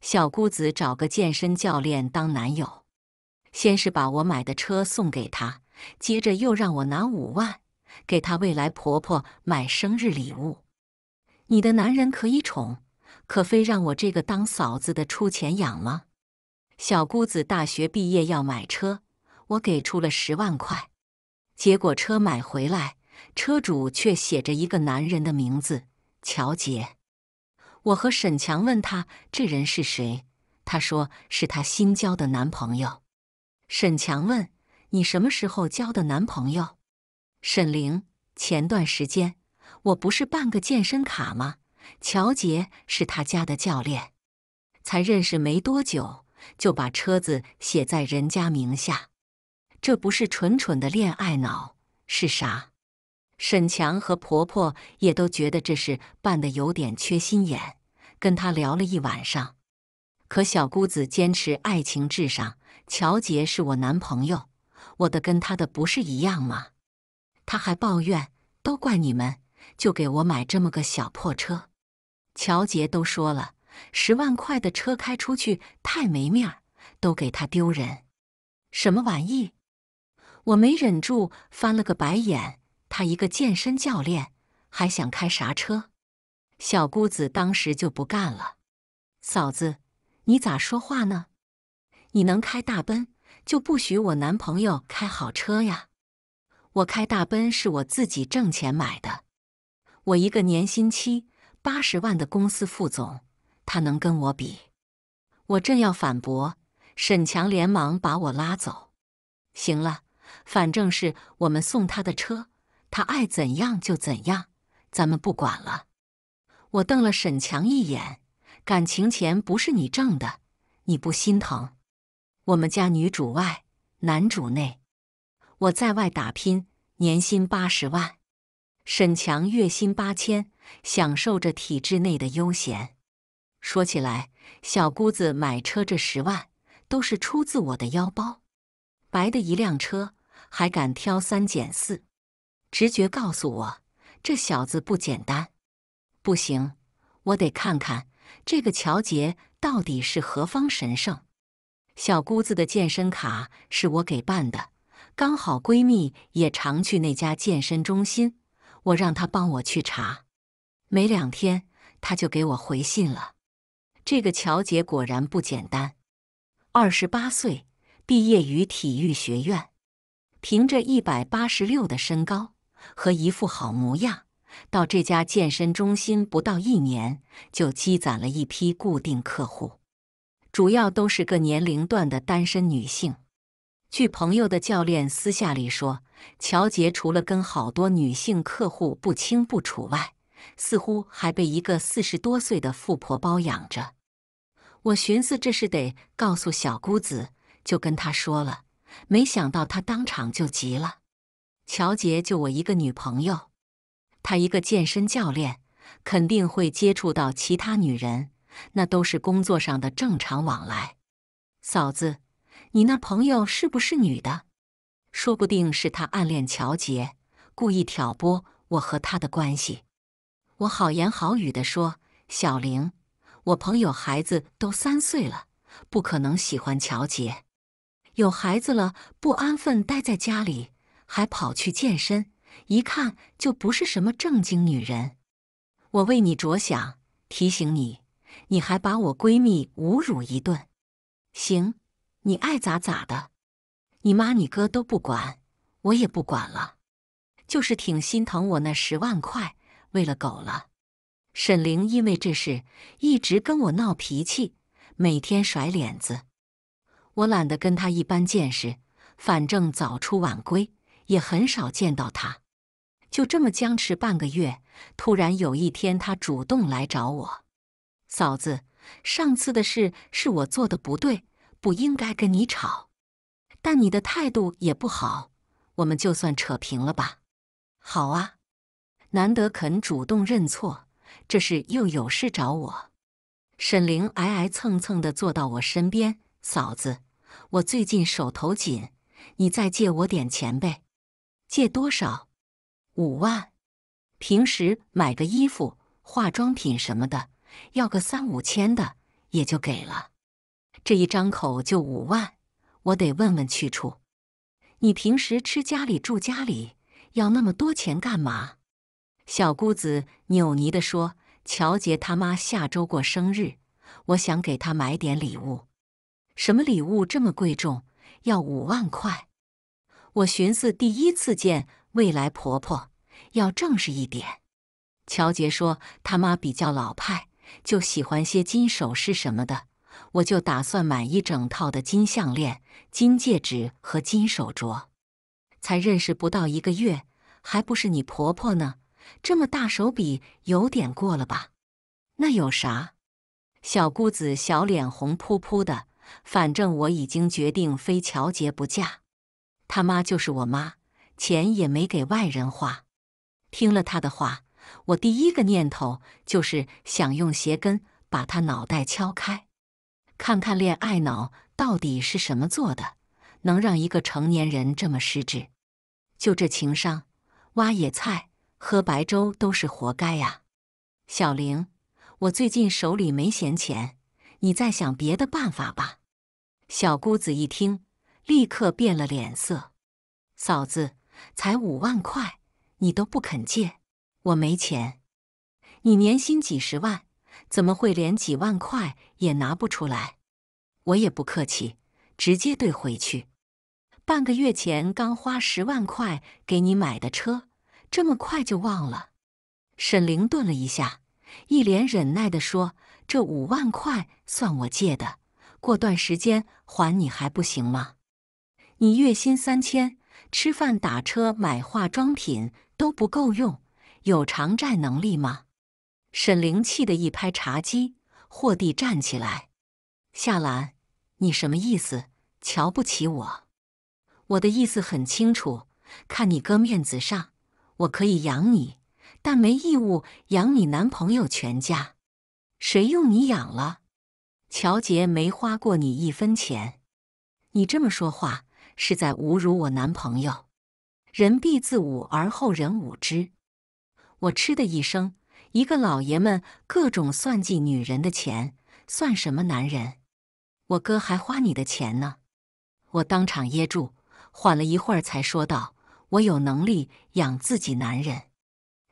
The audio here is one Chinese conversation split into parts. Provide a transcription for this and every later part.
小姑子找个健身教练当男友，先是把我买的车送给他，接着又让我拿五万给他未来婆婆买生日礼物。你的男人可以宠，可非让我这个当嫂子的出钱养吗？小姑子大学毕业要买车，我给出了十万块，结果车买回来，车主却写着一个男人的名字乔杰。我和沈强问他这人是谁，他说是他新交的男朋友。沈强问你什么时候交的男朋友？沈玲前段时间，我不是办个健身卡吗？乔杰是他家的教练，才认识没多久就把车子写在人家名下，这不是蠢蠢的恋爱脑是啥？沈强和婆婆也都觉得这事办得有点缺心眼，跟他聊了一晚上。可小姑子坚持爱情至上，乔杰是我男朋友，我的跟他的不是一样吗？他还抱怨，都怪你们，就给我买这么个小破车。乔杰都说了，十万块的车开出去太没面儿，都给他丢人。什么玩意？我没忍住翻了个白眼。他一个健身教练，还想开啥车？小姑子当时就不干了：“嫂子，你咋说话呢？你能开大奔，就不许我男朋友开好车呀？我开大奔是我自己挣钱买的，我一个年薪七八十万的公司副总，他能跟我比？”我正要反驳，沈强连忙把我拉走：“行了，反正是我们送他的车。”他爱怎样就怎样，咱们不管了。我瞪了沈强一眼，感情钱不是你挣的，你不心疼？我们家女主外，男主内。我在外打拼，年薪八十万，沈强月薪八千，享受着体制内的悠闲。说起来，小姑子买车这十万都是出自我的腰包，白的一辆车还敢挑三拣四。直觉告诉我，这小子不简单。不行，我得看看这个乔杰到底是何方神圣。小姑子的健身卡是我给办的，刚好闺蜜也常去那家健身中心，我让她帮我去查。没两天，她就给我回信了。这个乔杰果然不简单，二十八岁，毕业于体育学院，凭着一百八十六的身高。和一副好模样，到这家健身中心不到一年，就积攒了一批固定客户，主要都是个年龄段的单身女性。据朋友的教练私下里说，乔杰除了跟好多女性客户不清不楚外，似乎还被一个四十多岁的富婆包养着。我寻思这是得告诉小姑子，就跟她说了，没想到她当场就急了。乔杰就我一个女朋友，他一个健身教练，肯定会接触到其他女人，那都是工作上的正常往来。嫂子，你那朋友是不是女的？说不定是他暗恋乔杰，故意挑拨我和他的关系。我好言好语的说：“小玲，我朋友孩子都三岁了，不可能喜欢乔杰。有孩子了，不安分待在家里。”还跑去健身，一看就不是什么正经女人。我为你着想，提醒你，你还把我闺蜜侮辱一顿。行，你爱咋咋的，你妈你哥都不管，我也不管了。就是挺心疼我那十万块，喂了狗了。沈玲因为这事一直跟我闹脾气，每天甩脸子。我懒得跟她一般见识，反正早出晚归。也很少见到他，就这么僵持半个月。突然有一天，他主动来找我：“嫂子，上次的事是我做的不对，不应该跟你吵。但你的态度也不好，我们就算扯平了吧。”“好啊，难得肯主动认错，这是又有事找我。”沈玲挨挨蹭蹭的坐到我身边：“嫂子，我最近手头紧，你再借我点钱呗。”借多少？五万。平时买个衣服、化妆品什么的，要个三五千的也就给了。这一张口就五万，我得问问去处。你平时吃家里住家里，要那么多钱干嘛？小姑子扭捏地说：“乔杰他妈下周过生日，我想给他买点礼物。什么礼物这么贵重？要五万块。”我寻思第一次见未来婆婆，要正式一点。乔杰说他妈比较老派，就喜欢些金首饰什么的，我就打算买一整套的金项链、金戒指和金手镯。才认识不到一个月，还不是你婆婆呢？这么大手笔，有点过了吧？那有啥？小姑子小脸红扑扑的。反正我已经决定非乔杰不嫁，他妈就是我妈，钱也没给外人花。听了他的话，我第一个念头就是想用鞋跟把他脑袋敲开，看看恋爱脑到底是什么做的，能让一个成年人这么失智。就这情商，挖野菜。喝白粥都是活该呀，小玲，我最近手里没闲钱，你再想别的办法吧。小姑子一听，立刻变了脸色。嫂子，才五万块，你都不肯借，我没钱。你年薪几十万，怎么会连几万块也拿不出来？我也不客气，直接怼回去。半个月前刚花十万块给你买的车。这么快就忘了？沈凌顿了一下，一脸忍耐地说：“这五万块算我借的，过段时间还你还不行吗？你月薪三千，吃饭、打车、买化妆品都不够用，有偿债能力吗？”沈凌气得一拍茶几，霍地站起来：“夏兰，你什么意思？瞧不起我？我的意思很清楚，看你哥面子上。”我可以养你，但没义务养你男朋友全家。谁用你养了？乔杰没花过你一分钱。你这么说话是在侮辱我男朋友。人必自侮而后人侮之。我嗤的一声，一个老爷们各种算计女人的钱，算什么男人？我哥还花你的钱呢。我当场噎住，缓了一会儿才说道。我有能力养自己男人，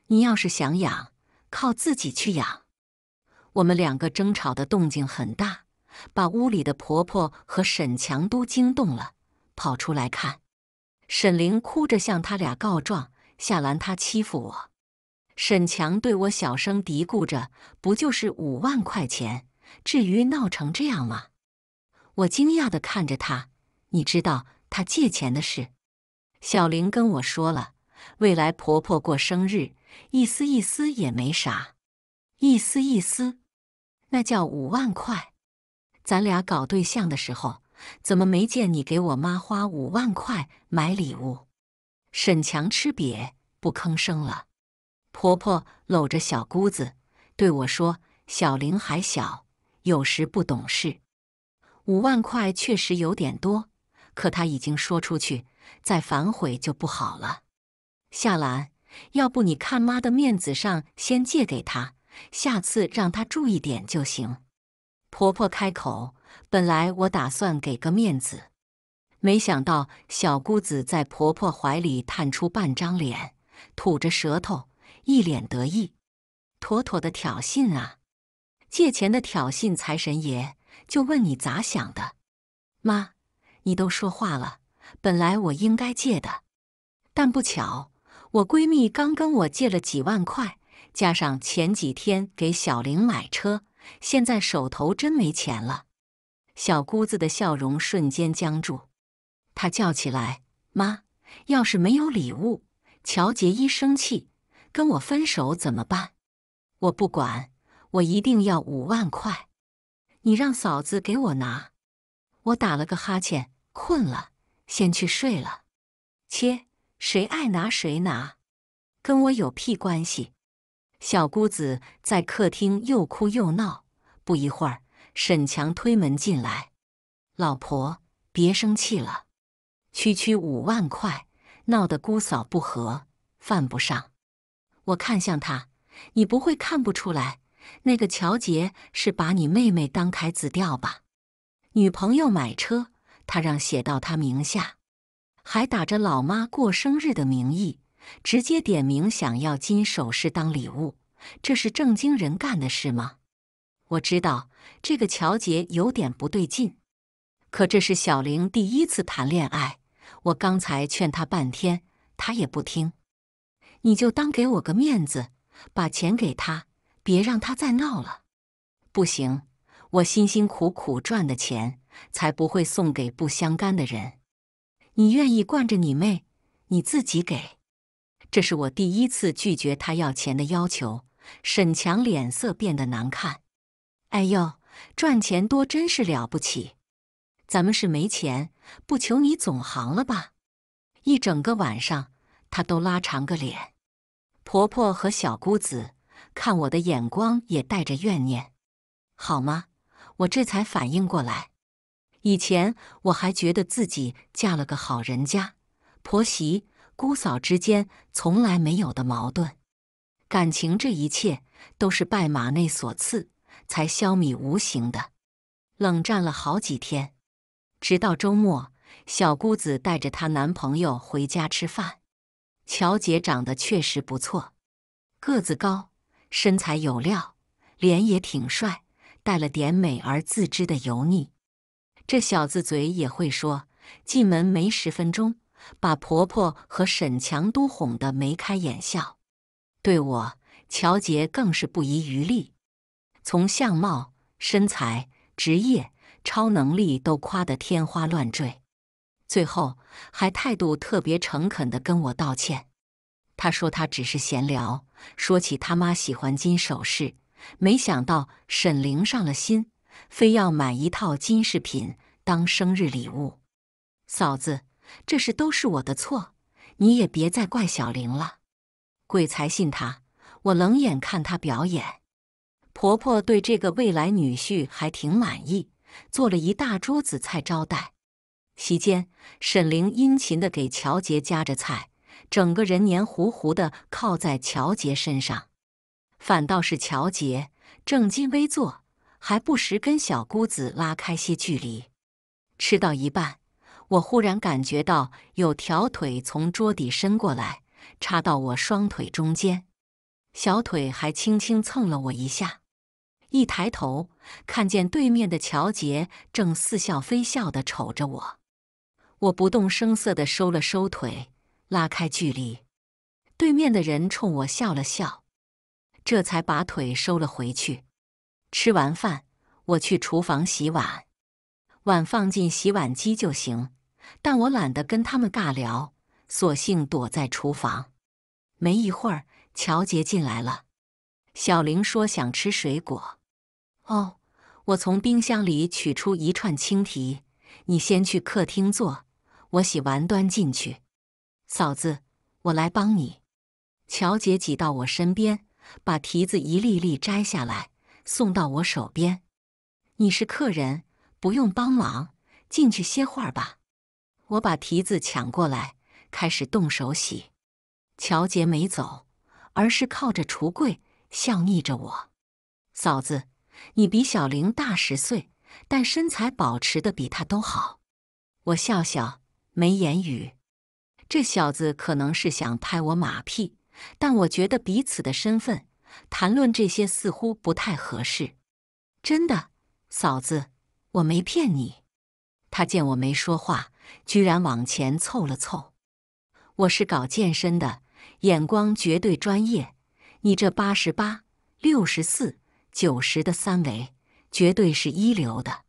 你要是想养，靠自己去养。我们两个争吵的动静很大，把屋里的婆婆和沈强都惊动了，跑出来看。沈玲哭着向他俩告状，夏兰她欺负我。沈强对我小声嘀咕着：“不就是五万块钱，至于闹成这样吗？”我惊讶的看着他，你知道他借钱的事？小玲跟我说了，未来婆婆过生日，一丝一丝也没啥，一丝一丝，那叫五万块。咱俩搞对象的时候，怎么没见你给我妈花五万块买礼物？沈强吃瘪不吭声了。婆婆搂着小姑子对我说：“小玲还小，有时不懂事，五万块确实有点多，可她已经说出去。”再反悔就不好了，夏兰，要不你看妈的面子上先借给她，下次让她注意点就行。婆婆开口，本来我打算给个面子，没想到小姑子在婆婆怀里探出半张脸，吐着舌头，一脸得意，妥妥的挑衅啊！借钱的挑衅，财神爷就问你咋想的？妈，你都说话了。本来我应该借的，但不巧，我闺蜜刚跟我借了几万块，加上前几天给小玲买车，现在手头真没钱了。小姑子的笑容瞬间僵住，她叫起来：“妈，要是没有礼物，乔杰一生气跟我分手怎么办？我不管，我一定要五万块！你让嫂子给我拿。”我打了个哈欠，困了。先去睡了，切，谁爱拿谁拿，跟我有屁关系！小姑子在客厅又哭又闹，不一会儿，沈强推门进来：“老婆，别生气了，区区五万块，闹得姑嫂不和，犯不上。我看向他，你不会看不出来，那个乔杰是把你妹妹当凯子钓吧？女朋友买车，他让写到他名下，还打着老妈过生日的名义，直接点名想要金首饰当礼物，这是正经人干的事吗？我知道这个乔杰有点不对劲，可这是小玲第一次谈恋爱，我刚才劝他半天，他也不听。你就当给我个面子，把钱给他，别让他再闹了。不行，我辛辛苦苦赚的钱，才不会送给不相干的人。你愿意惯着你妹，你自己给。这是我第一次拒绝他要钱的要求。沈强脸色变得难看。哎呦，赚钱多真是了不起。咱们是没钱，不求你总行了吧？一整个晚上，他都拉长个脸。婆婆和小姑子看我的眼光也带着怨念，好吗？我这才反应过来，以前我还觉得自己嫁了个好人家，婆媳、姑嫂之间从来没有的矛盾，感情这一切都是拜马内所赐，才消弭无形的。冷战了好几天，直到周末，小姑子带着她男朋友回家吃饭。乔姐长得确实不错，个子高，身材有料，脸也挺帅，带了点美而自知的油腻。这小子嘴也会说，进门没十分钟，把婆婆和沈强都哄得眉开眼笑。对我，乔杰更是不遗余力，从相貌、身材、职业、超能力都夸得天花乱坠。最后还态度特别诚恳地跟我道歉，他说他只是闲聊，说起他妈喜欢金首饰，没想到沈玲上了心，非要买一套金饰品当生日礼物。嫂子，这事都是我的错，你也别再怪小玲了。鬼才信他！我冷眼看他表演。婆婆对这个未来女婿还挺满意，做了一大桌子菜招待。席间，沈玲殷勤地给乔杰夹着菜，整个人黏糊糊的靠在乔杰身上。反倒是乔杰正襟危坐，还不时跟小姑子拉开些距离。吃到一半，我忽然感觉到有条腿从桌底伸过来，插到我双腿中间，小腿还轻轻蹭了我一下。一抬头，看见对面的乔杰正似笑非笑地瞅着我。我不动声色地收了收腿，拉开距离。对面的人冲我笑了笑，这才把腿收了回去。吃完饭，我去厨房洗碗，碗放进洗碗机就行。但我懒得跟他们尬聊，索性躲在厨房。没一会儿，乔杰进来了。小玲说想吃水果。哦，我从冰箱里取出一串青提，你先去客厅坐。我洗完端进去，嫂子，我来帮你。乔姐挤到我身边，把提子一粒粒摘下来，送到我手边。你是客人，不用帮忙，进去歇会儿吧。我把提子抢过来，开始动手洗。乔杰没走，而是靠着橱柜，笑睨着我。嫂子，你比小玲大十岁，但身材保持的比她都好。我笑笑。没言语，这小子可能是想拍我马屁，但我觉得彼此的身份谈论这些似乎不太合适。真的，嫂子，我没骗你。他见我没说话，居然往前凑了凑。我是搞健身的，眼光绝对专业。你这八十八、六十四、九十的三围，绝对是一流的。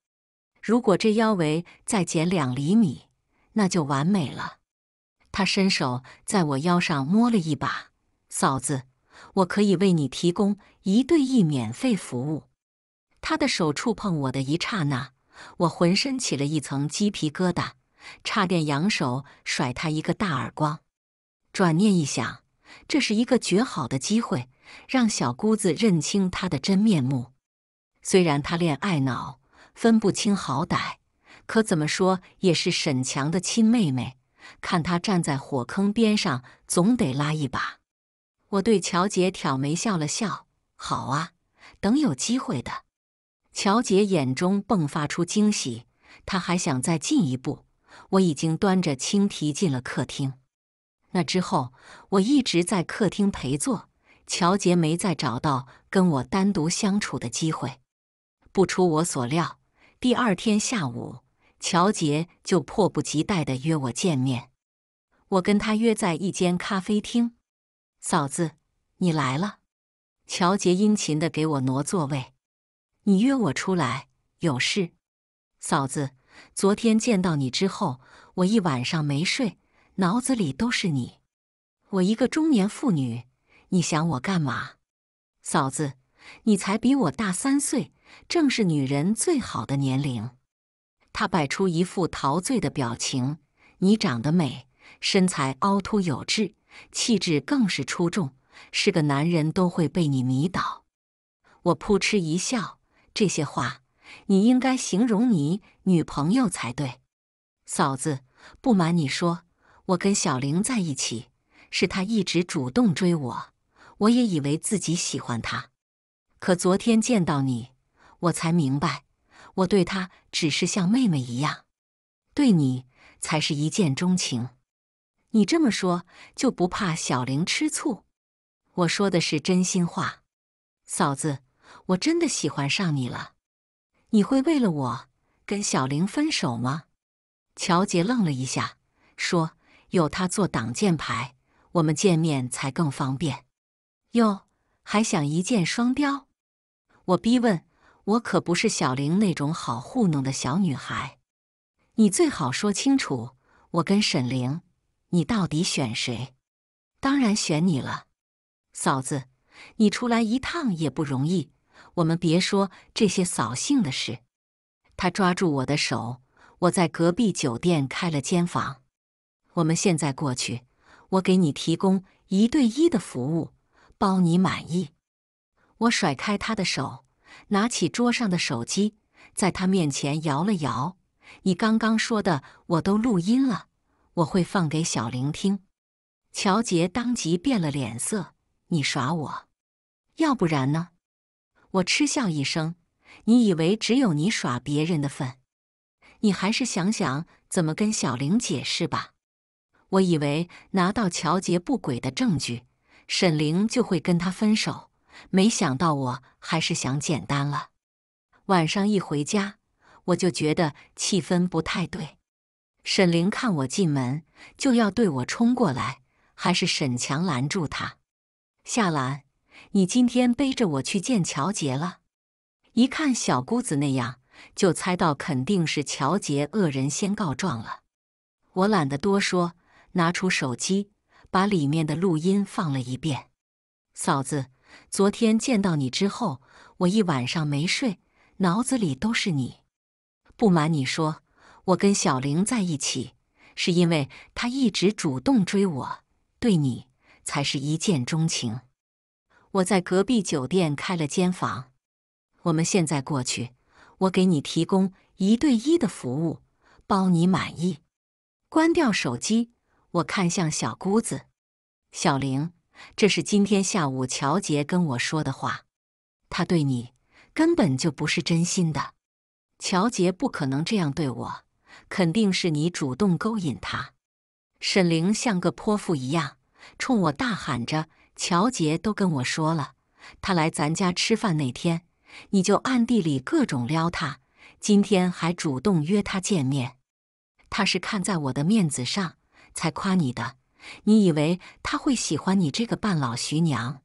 如果这腰围再减两厘米，那就完美了。他伸手在我腰上摸了一把，嫂子，我可以为你提供一对一免费服务。他的手触碰我的一刹那，我浑身起了一层鸡皮疙瘩，差点扬手甩他一个大耳光。转念一想，这是一个绝好的机会，让小姑子认清他的真面目。虽然他恋爱脑，分不清好歹。可怎么说也是沈强的亲妹妹，看她站在火坑边上，总得拉一把。我对乔姐挑眉笑了笑：“好啊，等有机会的。”乔姐眼中迸发出惊喜，她还想再进一步。我已经端着青提进了客厅。那之后，我一直在客厅陪坐。乔杰没再找到跟我单独相处的机会。不出我所料，第二天下午，乔杰就迫不及待地约我见面。我跟他约在一间咖啡厅。嫂子，你来了。乔杰殷勤地给我挪座位。你约我出来有事？嫂子，昨天见到你之后，我一晚上没睡，脑子里都是你。我一个中年妇女，你想我干嘛？嫂子，你才比我大三岁。正是女人最好的年龄，她摆出一副陶醉的表情。你长得美，身材凹凸有致，气质更是出众，是个男人都会被你迷倒。我扑哧一笑，这些话你应该形容你女朋友才对。嫂子，不瞒你说，我跟小玲在一起，是她一直主动追我，我也以为自己喜欢他，可昨天见到你。我才明白，我对他只是像妹妹一样，对你才是一见钟情。你这么说就不怕小玲吃醋？我说的是真心话，嫂子，我真的喜欢上你了。你会为了我跟小玲分手吗？乔杰愣了一下，说：“有他做挡箭牌，我们见面才更方便。”哟，还想一箭双雕？我逼问。我可不是小玲那种好糊弄的小女孩，你最好说清楚。我跟沈玲，你到底选谁？当然选你了，嫂子，你出来一趟也不容易。我们别说这些扫兴的事。他抓住我的手，我在隔壁酒店开了间房，我们现在过去，我给你提供一对一的服务，包你满意。我甩开他的手。拿起桌上的手机，在他面前摇了摇。你刚刚说的我都录音了，我会放给小玲听。乔杰当即变了脸色：“你耍我？要不然呢？”我嗤笑一声：“你以为只有你耍别人的份？你还是想想怎么跟小玲解释吧。我以为拿到乔杰不轨的证据，沈玲就会跟他分手。”没想到我还是想简单了。晚上一回家，我就觉得气氛不太对。沈玲看我进门，就要对我冲过来，还是沈强拦住他。夏兰，你今天背着我去见乔杰了？一看小姑子那样，就猜到肯定是乔杰恶人先告状了。我懒得多说，拿出手机，把里面的录音放了一遍。嫂子。昨天见到你之后，我一晚上没睡，脑子里都是你。不瞒你说，我跟小玲在一起，是因为她一直主动追我，对你才是一见钟情。我在隔壁酒店开了间房，我们现在过去，我给你提供一对一的服务，包你满意。关掉手机，我看向小姑子，小玲。这是今天下午乔杰跟我说的话，他对你根本就不是真心的。乔杰不可能这样对我，肯定是你主动勾引他。沈玲像个泼妇一样，冲我大喊着：“乔杰都跟我说了，他来咱家吃饭那天，你就暗地里各种撩他，今天还主动约他见面。他是看在我的面子上才夸你的。”你以为他会喜欢你这个半老徐娘？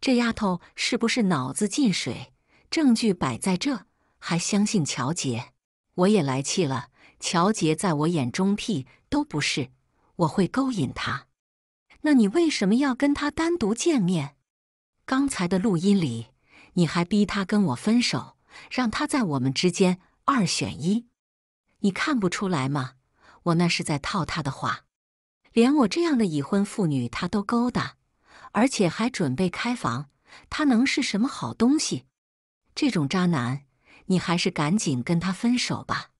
这丫头是不是脑子进水？证据摆在这，还相信乔杰？我也来气了。乔杰在我眼中屁都不是，我会勾引他？那你为什么要跟他单独见面？刚才的录音里，你还逼他跟我分手，让他在我们之间二选一。你看不出来吗？我那是在套他的话。连我这样的已婚妇女，他都勾搭，而且还准备开房，他能是什么好东西？这种渣男，你还是赶紧跟他分手吧。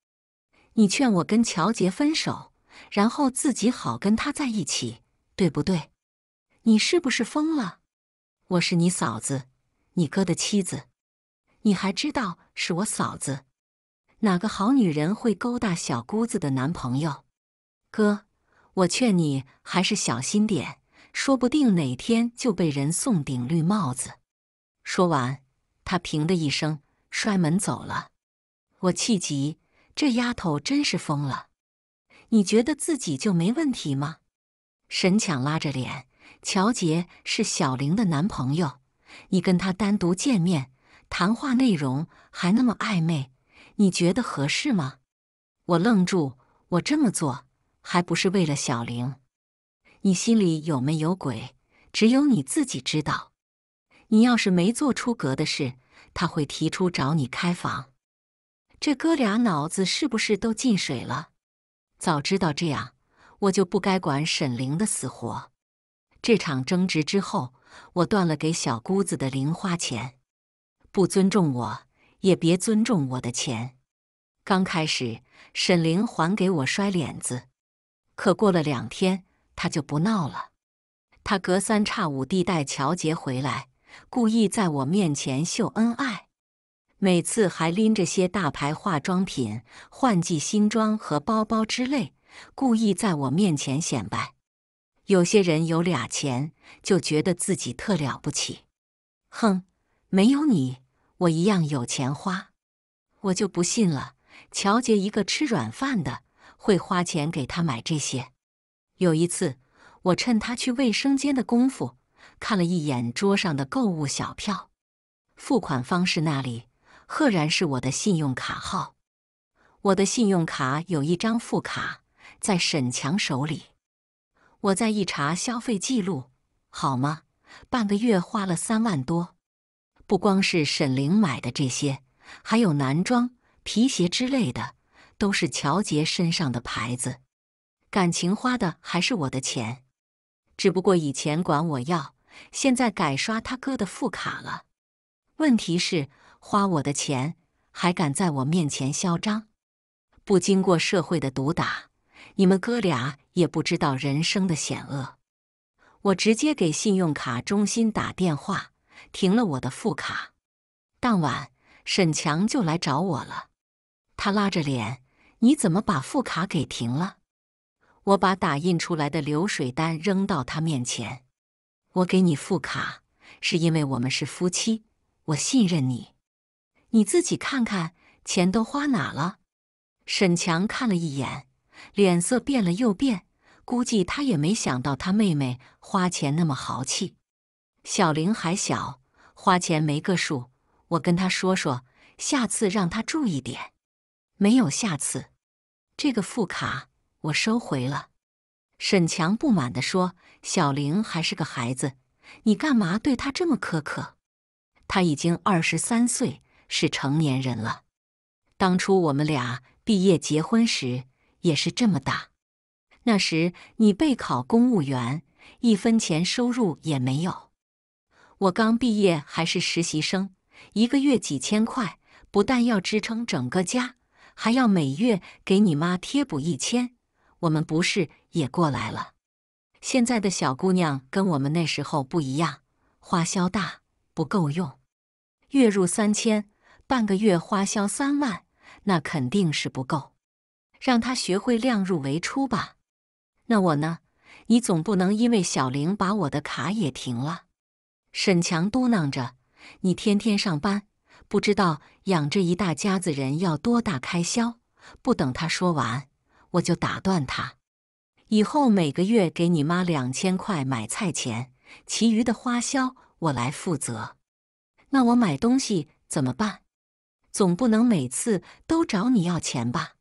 你劝我跟乔杰分手，然后自己好跟他在一起，对不对？你是不是疯了？我是你嫂子，你哥的妻子，你还知道是我嫂子？哪个好女人会勾搭小姑子的男朋友？哥，我劝你还是小心点，说不定哪天就被人送顶绿帽子。说完，他平的一声摔门走了。我气急，这丫头真是疯了。你觉得自己就没问题吗？沈强拉着脸，乔杰是小玲的男朋友，你跟他单独见面，谈话内容还那么暧昧。你觉得合适吗？我愣住，我这么做还不是为了小玲？你心里有没有鬼？只有你自己知道。你要是没做出格的事，他会提出找你开房。这哥俩脑子是不是都进水了？早知道这样，我就不该管沈玲的死活。这场争执之后，我断了给小姑子的零花钱。不尊重我。也别尊重我的钱。刚开始，沈玲还给我摔脸子，可过了两天，他就不闹了。他隔三差五地带乔杰回来，故意在我面前秀恩爱，每次还拎着些大牌化妆品、换季新装和包包之类，故意在我面前显摆。有些人有俩钱，就觉得自己特了不起。哼，没有你。我一样有钱花，我就不信了。乔杰一个吃软饭的，会花钱给他买这些。有一次，我趁他去卫生间的功夫，看了一眼桌上的购物小票，付款方式那里赫然是我的信用卡号。我的信用卡有一张副卡在沈强手里。我再一查消费记录，好吗？半个月花了三万多。不光是沈凌买的这些，还有男装、皮鞋之类的，都是乔杰身上的牌子。感情花的还是我的钱，只不过以前管我要，现在改刷他哥的副卡了。问题是花我的钱还敢在我面前嚣张，不经过社会的毒打，你们哥俩也不知道人生的险恶。我直接给信用卡中心打电话。停了我的副卡，当晚沈强就来找我了。他拉着脸：“你怎么把副卡给停了？”我把打印出来的流水单扔到他面前：“我给你副卡，是因为我们是夫妻，我信任你。你自己看看，钱都花哪了？”沈强看了一眼，脸色变了又变，估计他也没想到他妹妹花钱那么豪气。小玲还小，花钱没个数。我跟她说说，下次让她注意点。没有下次，这个副卡我收回了。沈强不满地说：“小玲还是个孩子，你干嘛对她这么苛刻？她已经二十三岁，是成年人了。当初我们俩毕业结婚时也是这么大，那时你备考公务员，一分钱收入也没有。”我刚毕业还是实习生，一个月几千块，不但要支撑整个家，还要每月给你妈贴补一千。我们不是也过来了？现在的小姑娘跟我们那时候不一样，花销大，不够用。月入三千，半个月花销三万，那肯定是不够。让她学会量入为出吧。那我呢？你总不能因为小玲把我的卡也停了？沈强嘟囔着：“你天天上班，不知道养这一大家子人要多大开销。”不等他说完，我就打断他：“以后每个月给你妈两千块买菜钱，其余的花销我来负责。那我买东西怎么办？总不能每次都找你要钱吧？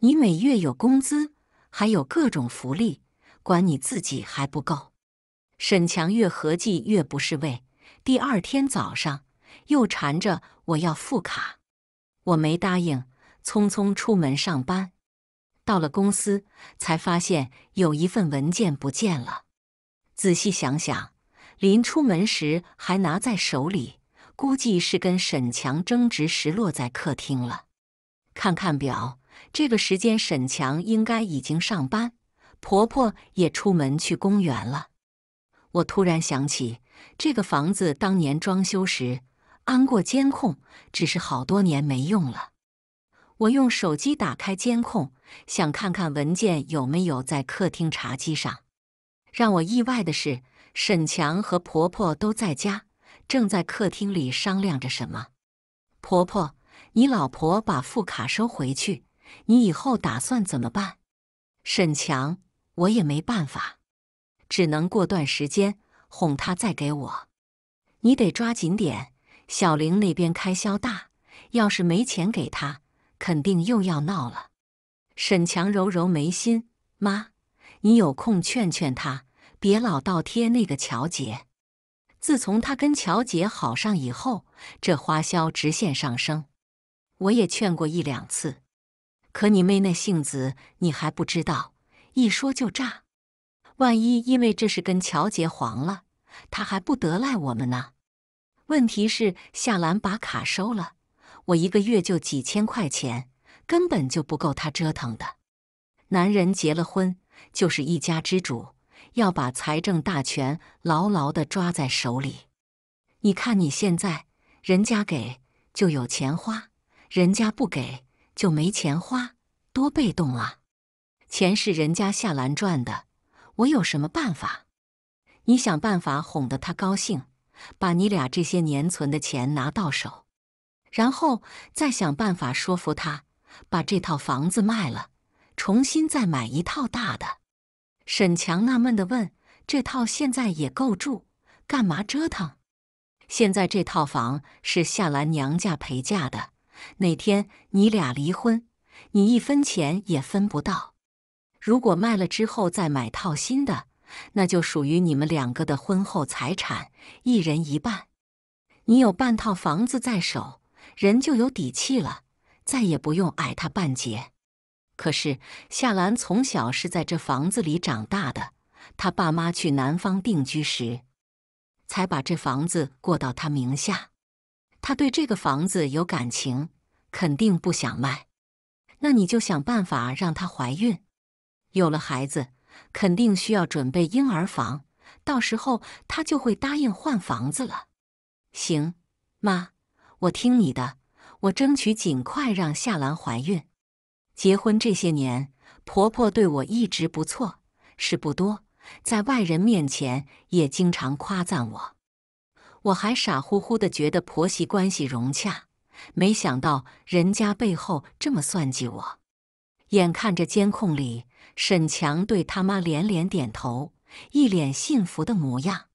你每月有工资，还有各种福利，管你自己还不够。”沈强越合计越不是味。第二天早上又缠着我要副卡，我没答应，匆匆出门上班。到了公司才发现有一份文件不见了。仔细想想，临出门时还拿在手里，估计是跟沈强争执时落在客厅了。看看表，这个时间沈强应该已经上班，婆婆也出门去公园了。我突然想起，这个房子当年装修时安过监控，只是好多年没用了。我用手机打开监控，想看看文件有没有在客厅茶几上。让我意外的是，沈强和婆婆都在家，正在客厅里商量着什么。婆婆，你老婆把副卡收回去，你以后打算怎么办？沈强，我也没办法，只能过段时间哄她再给我。你得抓紧点，小玲那边开销大，要是没钱给她。肯定又要闹了。沈强揉揉眉心，妈，你有空劝劝他，别老倒贴那个乔杰。自从他跟乔杰好上以后，这花销直线上升。我也劝过一两次，可你妹那性子你还不知道，一说就炸。万一因为这事跟乔杰黄了，他还不得赖我们呢。问题是夏兰把卡收了。我一个月就几千块钱，根本就不够他折腾的。男人结了婚就是一家之主，要把财政大权牢牢的抓在手里。你看你现在，人家给就有钱花，人家不给就没钱花，多被动啊！钱是人家夏兰赚的，我有什么办法？你想办法哄得他高兴，把你俩这些年存的钱拿到手。然后再想办法说服他，把这套房子卖了，重新再买一套大的。沈强纳闷地问：“这套现在也够住，干嘛折腾？现在这套房是夏兰娘家陪嫁的，哪天你俩离婚，你一分钱也分不到。如果卖了之后再买套新的，那就属于你们两个的婚后财产，一人一半。你有半套房子在手。”人就有底气了，再也不用矮他半截。可是夏兰从小是在这房子里长大的，他爸妈去南方定居时，才把这房子过到他名下。他对这个房子有感情，肯定不想卖。那你就想办法让她怀孕，有了孩子，肯定需要准备婴儿房，到时候他就会答应换房子了。行，妈。我听你的，我争取尽快让夏兰怀孕。结婚这些年，婆婆对我一直不错，事不多，在外人面前也经常夸赞我。我还傻乎乎的觉得婆媳关系融洽，没想到人家背后这么算计我。眼看着监控里沈强对他妈连连点头，一脸幸福的模样，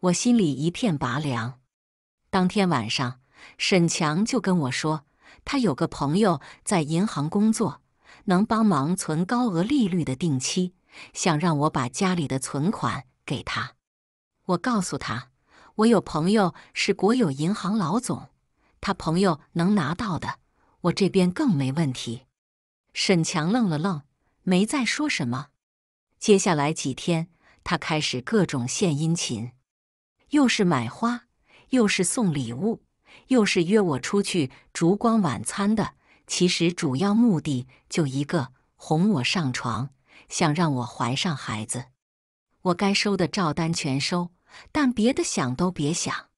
我心里一片拔凉。当天晚上。沈强就跟我说，他有个朋友在银行工作，能帮忙存高额利率的定期，想让我把家里的存款给他。我告诉他，我有朋友是国有银行老总，他朋友能拿到的，我这边更没问题。沈强愣了愣，没再说什么。接下来几天，他开始各种献殷勤，又是买花，又是送礼物。又是约我出去烛光晚餐的，其实主要目的就一个，哄我上床，想让我怀上孩子。我该收的照单全收，但别的想都别想。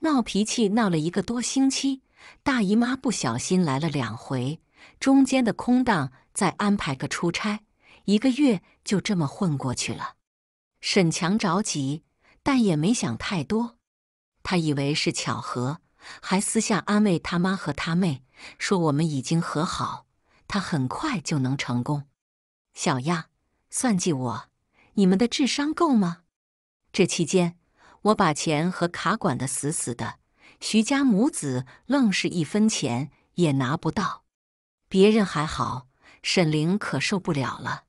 闹脾气闹了一个多星期，大姨妈不小心来了两回，中间的空档再安排个出差，一个月就这么混过去了。沈强着急，但也没想太多，他以为是巧合。还私下安慰他妈和他妹，说我们已经和好，他很快就能成功。小样，算计我，你们的智商够吗？这期间，我把钱和卡管得死死的，徐家母子愣是一分钱也拿不到。别人还好，沈玲可受不了了。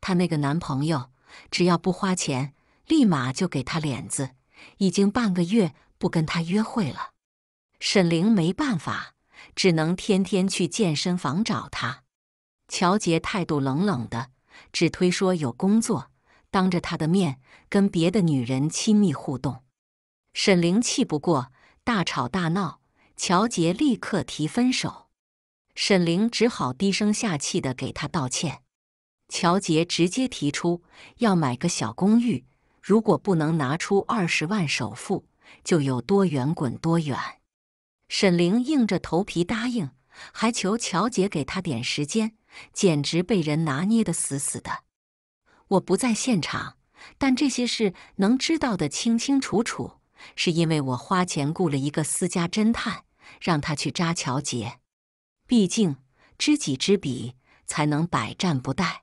她那个男朋友，只要不花钱，立马就给她脸子，已经半个月不跟她约会了。沈玲没办法，只能天天去健身房找他。乔杰态度冷冷的，只推说有工作，当着他的面跟别的女人亲密互动。沈玲气不过，大吵大闹，乔杰立刻提分手。沈玲只好低声下气的给他道歉。乔杰直接提出要买个小公寓，如果不能拿出二十万首付，就有多远滚多远。沈凌硬着头皮答应，还求乔杰给他点时间，简直被人拿捏的死死的。我不在现场，但这些事能知道的清清楚楚，是因为我花钱雇了一个私家侦探，让他去扎乔杰。毕竟知己知彼，才能百战不殆。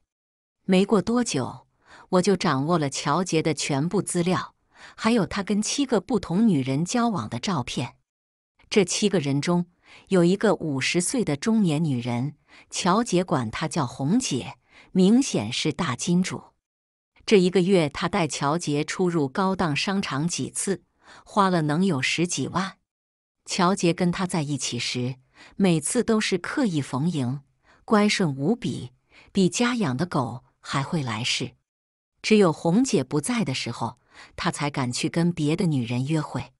没过多久，我就掌握了乔杰的全部资料，还有他跟七个不同女人交往的照片。这七个人中有一个五十岁的中年女人，乔杰管她叫红姐，明显是大金主。这一个月，他带乔杰出入高档商场几次，花了能有十几万。乔杰跟他在一起时，每次都是刻意逢迎，乖顺无比，比家养的狗还会来事。只有红姐不在的时候，他才敢去跟别的女人约会。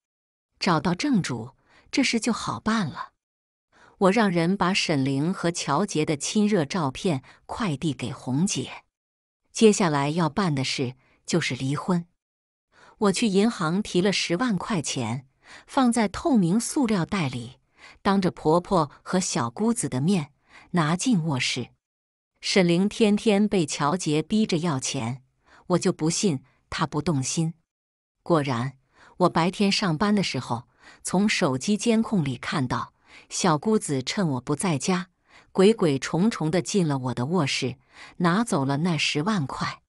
找到正主，这事就好办了。我让人把沈凌和乔杰的亲热照片快递给红姐。接下来要办的事就是离婚。我去银行提了十万块钱，放在透明塑料袋里，当着婆婆和小姑子的面拿进卧室。沈凌天天被乔杰逼着要钱，我就不信他不动心。果然，我白天上班的时候，从手机监控里看到小姑子趁我不在家。鬼鬼祟祟的进了我的卧室，拿走了那十万块。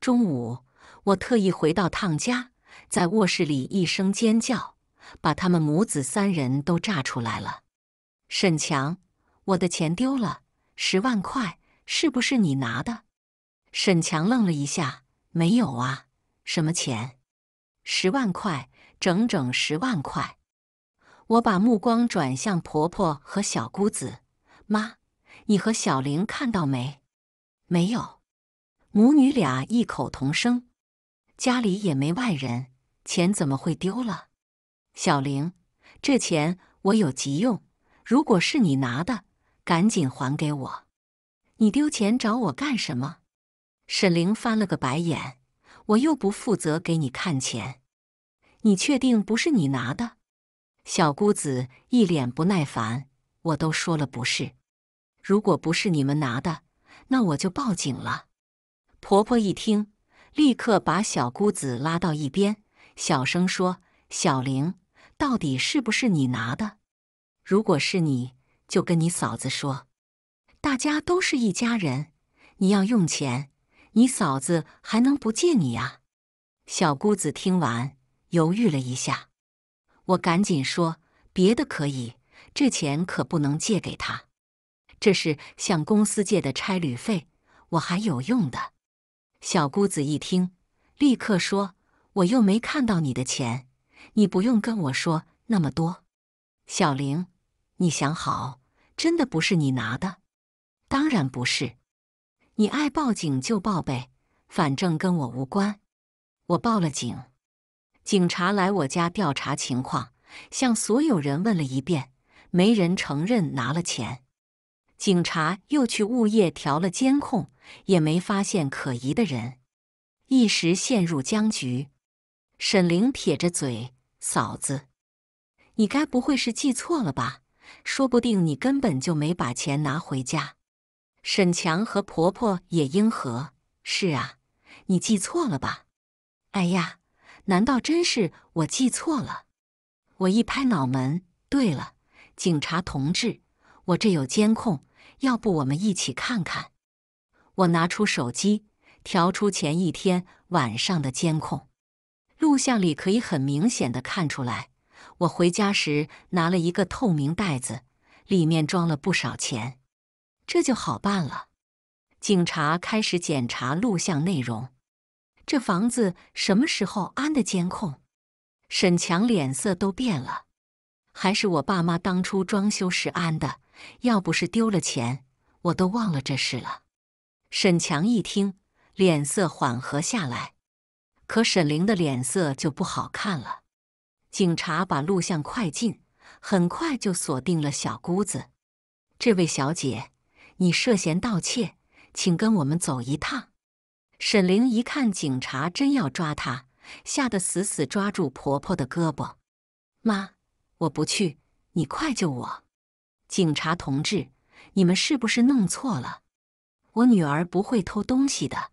中午，我特意回到趟家，在卧室里一声尖叫，把他们母子三人都炸出来了。沈强，我的钱丢了，十万块是不是你拿的？沈强愣了一下，没有啊，什么钱？十万块，整整十万块。我把目光转向婆婆和小姑子，妈。你和小玲看到没？没有，母女俩异口同声。家里也没外人，钱怎么会丢了？小玲，这钱我有急用，如果是你拿的，赶紧还给我。你丢钱找我干什么？沈玲翻了个白眼。我又不负责给你看钱，你确定不是你拿的？小姑子一脸不耐烦。我都说了不是。如果不是你们拿的，那我就报警了。婆婆一听，立刻把小姑子拉到一边，小声说：“小玲，到底是不是你拿的？如果是你，就跟你嫂子说。大家都是一家人，你要用钱，你嫂子还能不借你呀？”小姑子听完，犹豫了一下。我赶紧说：“别的可以，这钱可不能借给他。”这是向公司借的差旅费，我还有用的。小姑子一听，立刻说：“我又没看到你的钱，你不用跟我说那么多。”小玲，你想好，真的不是你拿的？当然不是。你爱报警就报呗，反正跟我无关。我报了警，警察来我家调查情况，向所有人问了一遍，没人承认拿了钱。警察又去物业调了监控，也没发现可疑的人，一时陷入僵局。沈玲撇着嘴：“嫂子，你该不会是记错了吧？说不定你根本就没把钱拿回家。”沈强和婆婆也应和：“是啊，你记错了吧？”哎呀，难道真是我记错了？我一拍脑门：“对了，警察同志，我这有监控。”要不我们一起看看？我拿出手机，调出前一天晚上的监控录像，里可以很明显的看出来，我回家时拿了一个透明袋子，里面装了不少钱。这就好办了。警察开始检查录像内容。这房子什么时候安的监控？沈强脸色都变了。还是我爸妈当初装修时安的。要不是丢了钱，我都忘了这事了。沈强一听，脸色缓和下来，可沈玲的脸色就不好看了。警察把录像快进，很快就锁定了小姑子。这位小姐，你涉嫌盗窃，请跟我们走一趟。沈玲一看警察真要抓她，吓得死死抓住婆婆的胳膊。妈，我不去，你快救我！警察同志，你们是不是弄错了？我女儿不会偷东西的，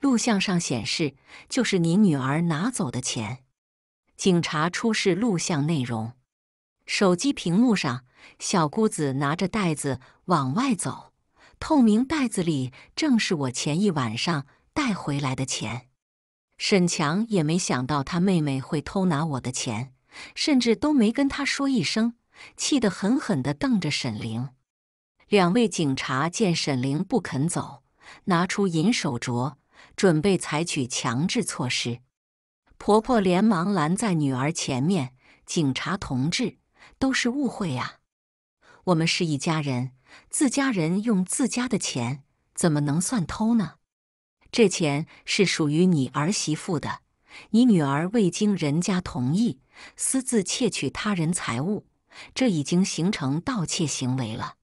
录像上显示就是你女儿拿走的钱。警察出示录像内容，手机屏幕上，小姑子拿着袋子往外走，透明袋子里正是我前一晚上带回来的钱。沈强也没想到他妹妹会偷拿我的钱，甚至都没跟他说一声，气得狠狠地瞪着沈凌。两位警察见沈凌不肯走，拿出银手镯，准备采取强制措施。婆婆连忙拦在女儿前面：“警察同志，都是误会呀！我们是一家人，自家人用自家的钱，怎么能算偷呢？这钱是属于你儿媳妇的，你女儿未经人家同意，私自窃取他人财物，这已经形成盗窃行为了。”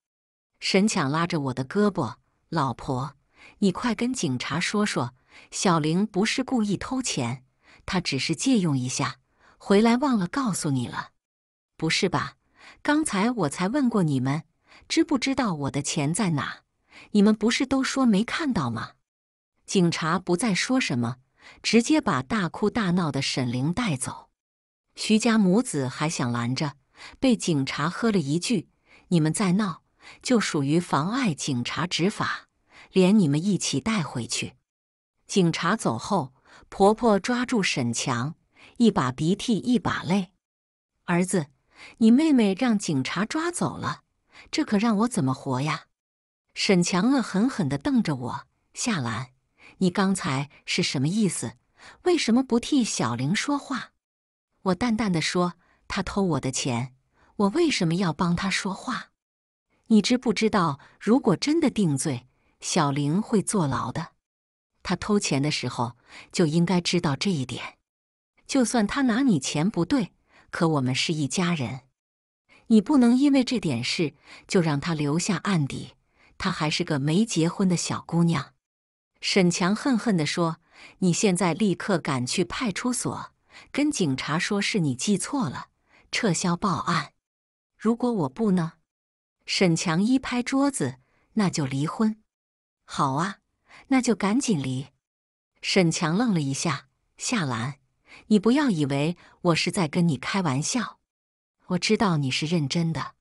沈强拉着我的胳膊：“老婆，你快跟警察说说，小玲不是故意偷钱。”她只是借用一下，回来忘了告诉你了，不是吧？刚才我才问过你们，知不知道我的钱在哪？你们不是都说没看到吗？警察不再说什么，直接把大哭大闹的沈玲带走。徐家母子还想拦着，被警察喝了一句：“你们再闹，就属于妨碍警察执法，连你们一起带回去。”警察走后。婆婆抓住沈强，一把鼻涕一把泪。儿子，你妹妹让警察抓走了，这可让我怎么活呀？沈强恶狠狠地瞪着我。夏兰，你刚才是什么意思？为什么不替小玲说话？我淡淡的说：“她偷我的钱，我为什么要帮她说话？你知不知道，如果真的定罪，小玲会坐牢的。”他偷钱的时候就应该知道这一点。就算他拿你钱不对，可我们是一家人，你不能因为这点事就让他留下案底。她还是个没结婚的小姑娘。沈强恨恨地说：“你现在立刻赶去派出所，跟警察说是你记错了，撤销报案。如果我不呢？”沈强一拍桌子：“那就离婚。”好啊。那就赶紧离！沈强愣了一下，夏兰，你不要以为我是在跟你开玩笑，我知道你是认真的。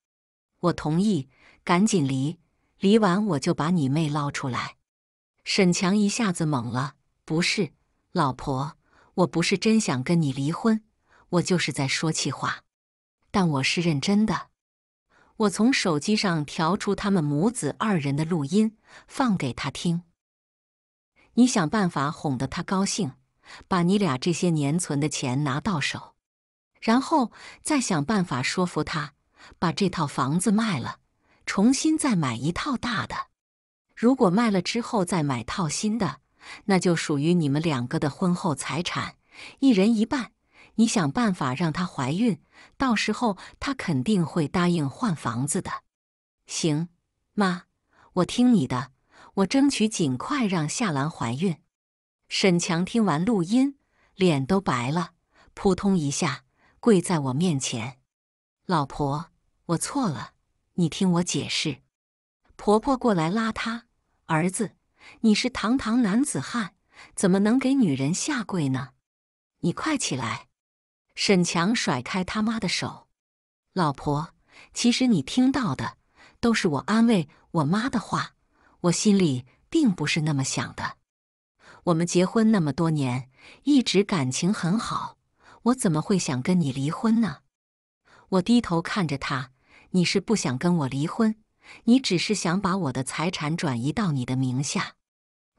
我同意，赶紧离，离完我就把你妹捞出来。沈强一下子懵了，不是，老婆，我不是真想跟你离婚，我就是在说气话，但我是认真的。我从手机上调出他们母子二人的录音，放给他听。你想办法哄得他高兴，把你俩这些年存的钱拿到手，然后再想办法说服他把这套房子卖了，重新再买一套大的。如果卖了之后再买套新的，那就属于你们两个的婚后财产，一人一半。你想办法让她怀孕，到时候她肯定会答应换房子的。行，妈，我听你的。我争取尽快让夏兰怀孕。沈强听完录音，脸都白了，扑通一下跪在我面前：“老婆，我错了，你听我解释。”婆婆过来拉他：“儿子，你是堂堂男子汉，怎么能给女人下跪呢？你快起来！”沈强甩开他妈的手：“老婆，其实你听到的都是我安慰我妈的话。”我心里并不是那么想的。我们结婚那么多年，一直感情很好，我怎么会想跟你离婚呢？我低头看着他，你是不想跟我离婚，你只是想把我的财产转移到你的名下。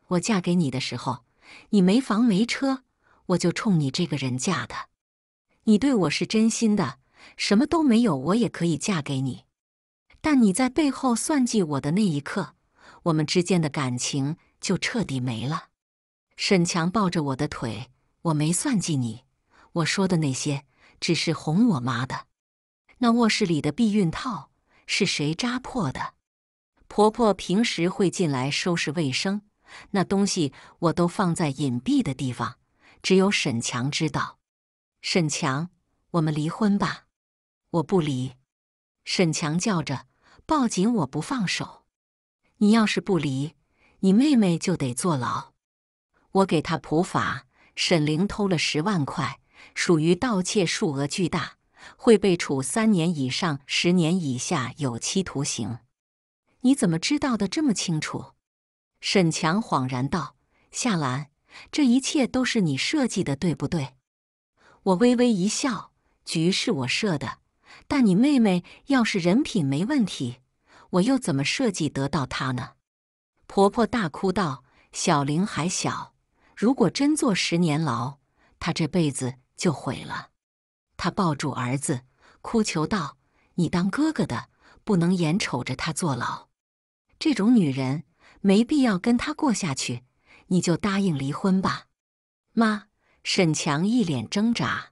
我嫁给你的时候，你没房没车，我就冲你这个人嫁的。你对我是真心的，什么都没有，我也可以嫁给你。但你在背后算计我的那一刻。我们之间的感情就彻底没了。沈强抱着我的腿，我没算计你，我说的那些只是哄我妈的。那卧室里的避孕套是谁扎破的？婆婆平时会进来收拾卫生，那东西我都放在隐蔽的地方，只有沈强知道。沈强，我们离婚吧！我不离！沈强叫着，抱紧我不放手。你要是不离，你妹妹就得坐牢。我给他普法，沈凌偷了十万块，属于盗窃，数额巨大，会被处三年以上十年以下有期徒刑。你怎么知道的这么清楚？沈强恍然道：“夏兰，这一切都是你设计的，对不对？”我微微一笑：“局是我设的，但你妹妹要是人品没问题，我又怎么设计得到她呢？”婆婆大哭道：“小玲还小，如果真坐十年牢，她这辈子就毁了。”她抱住儿子，哭求道：“你当哥哥的，不能眼瞅着她坐牢。这种女人。”没必要跟他过下去，你就答应离婚吧，妈。沈强一脸挣扎。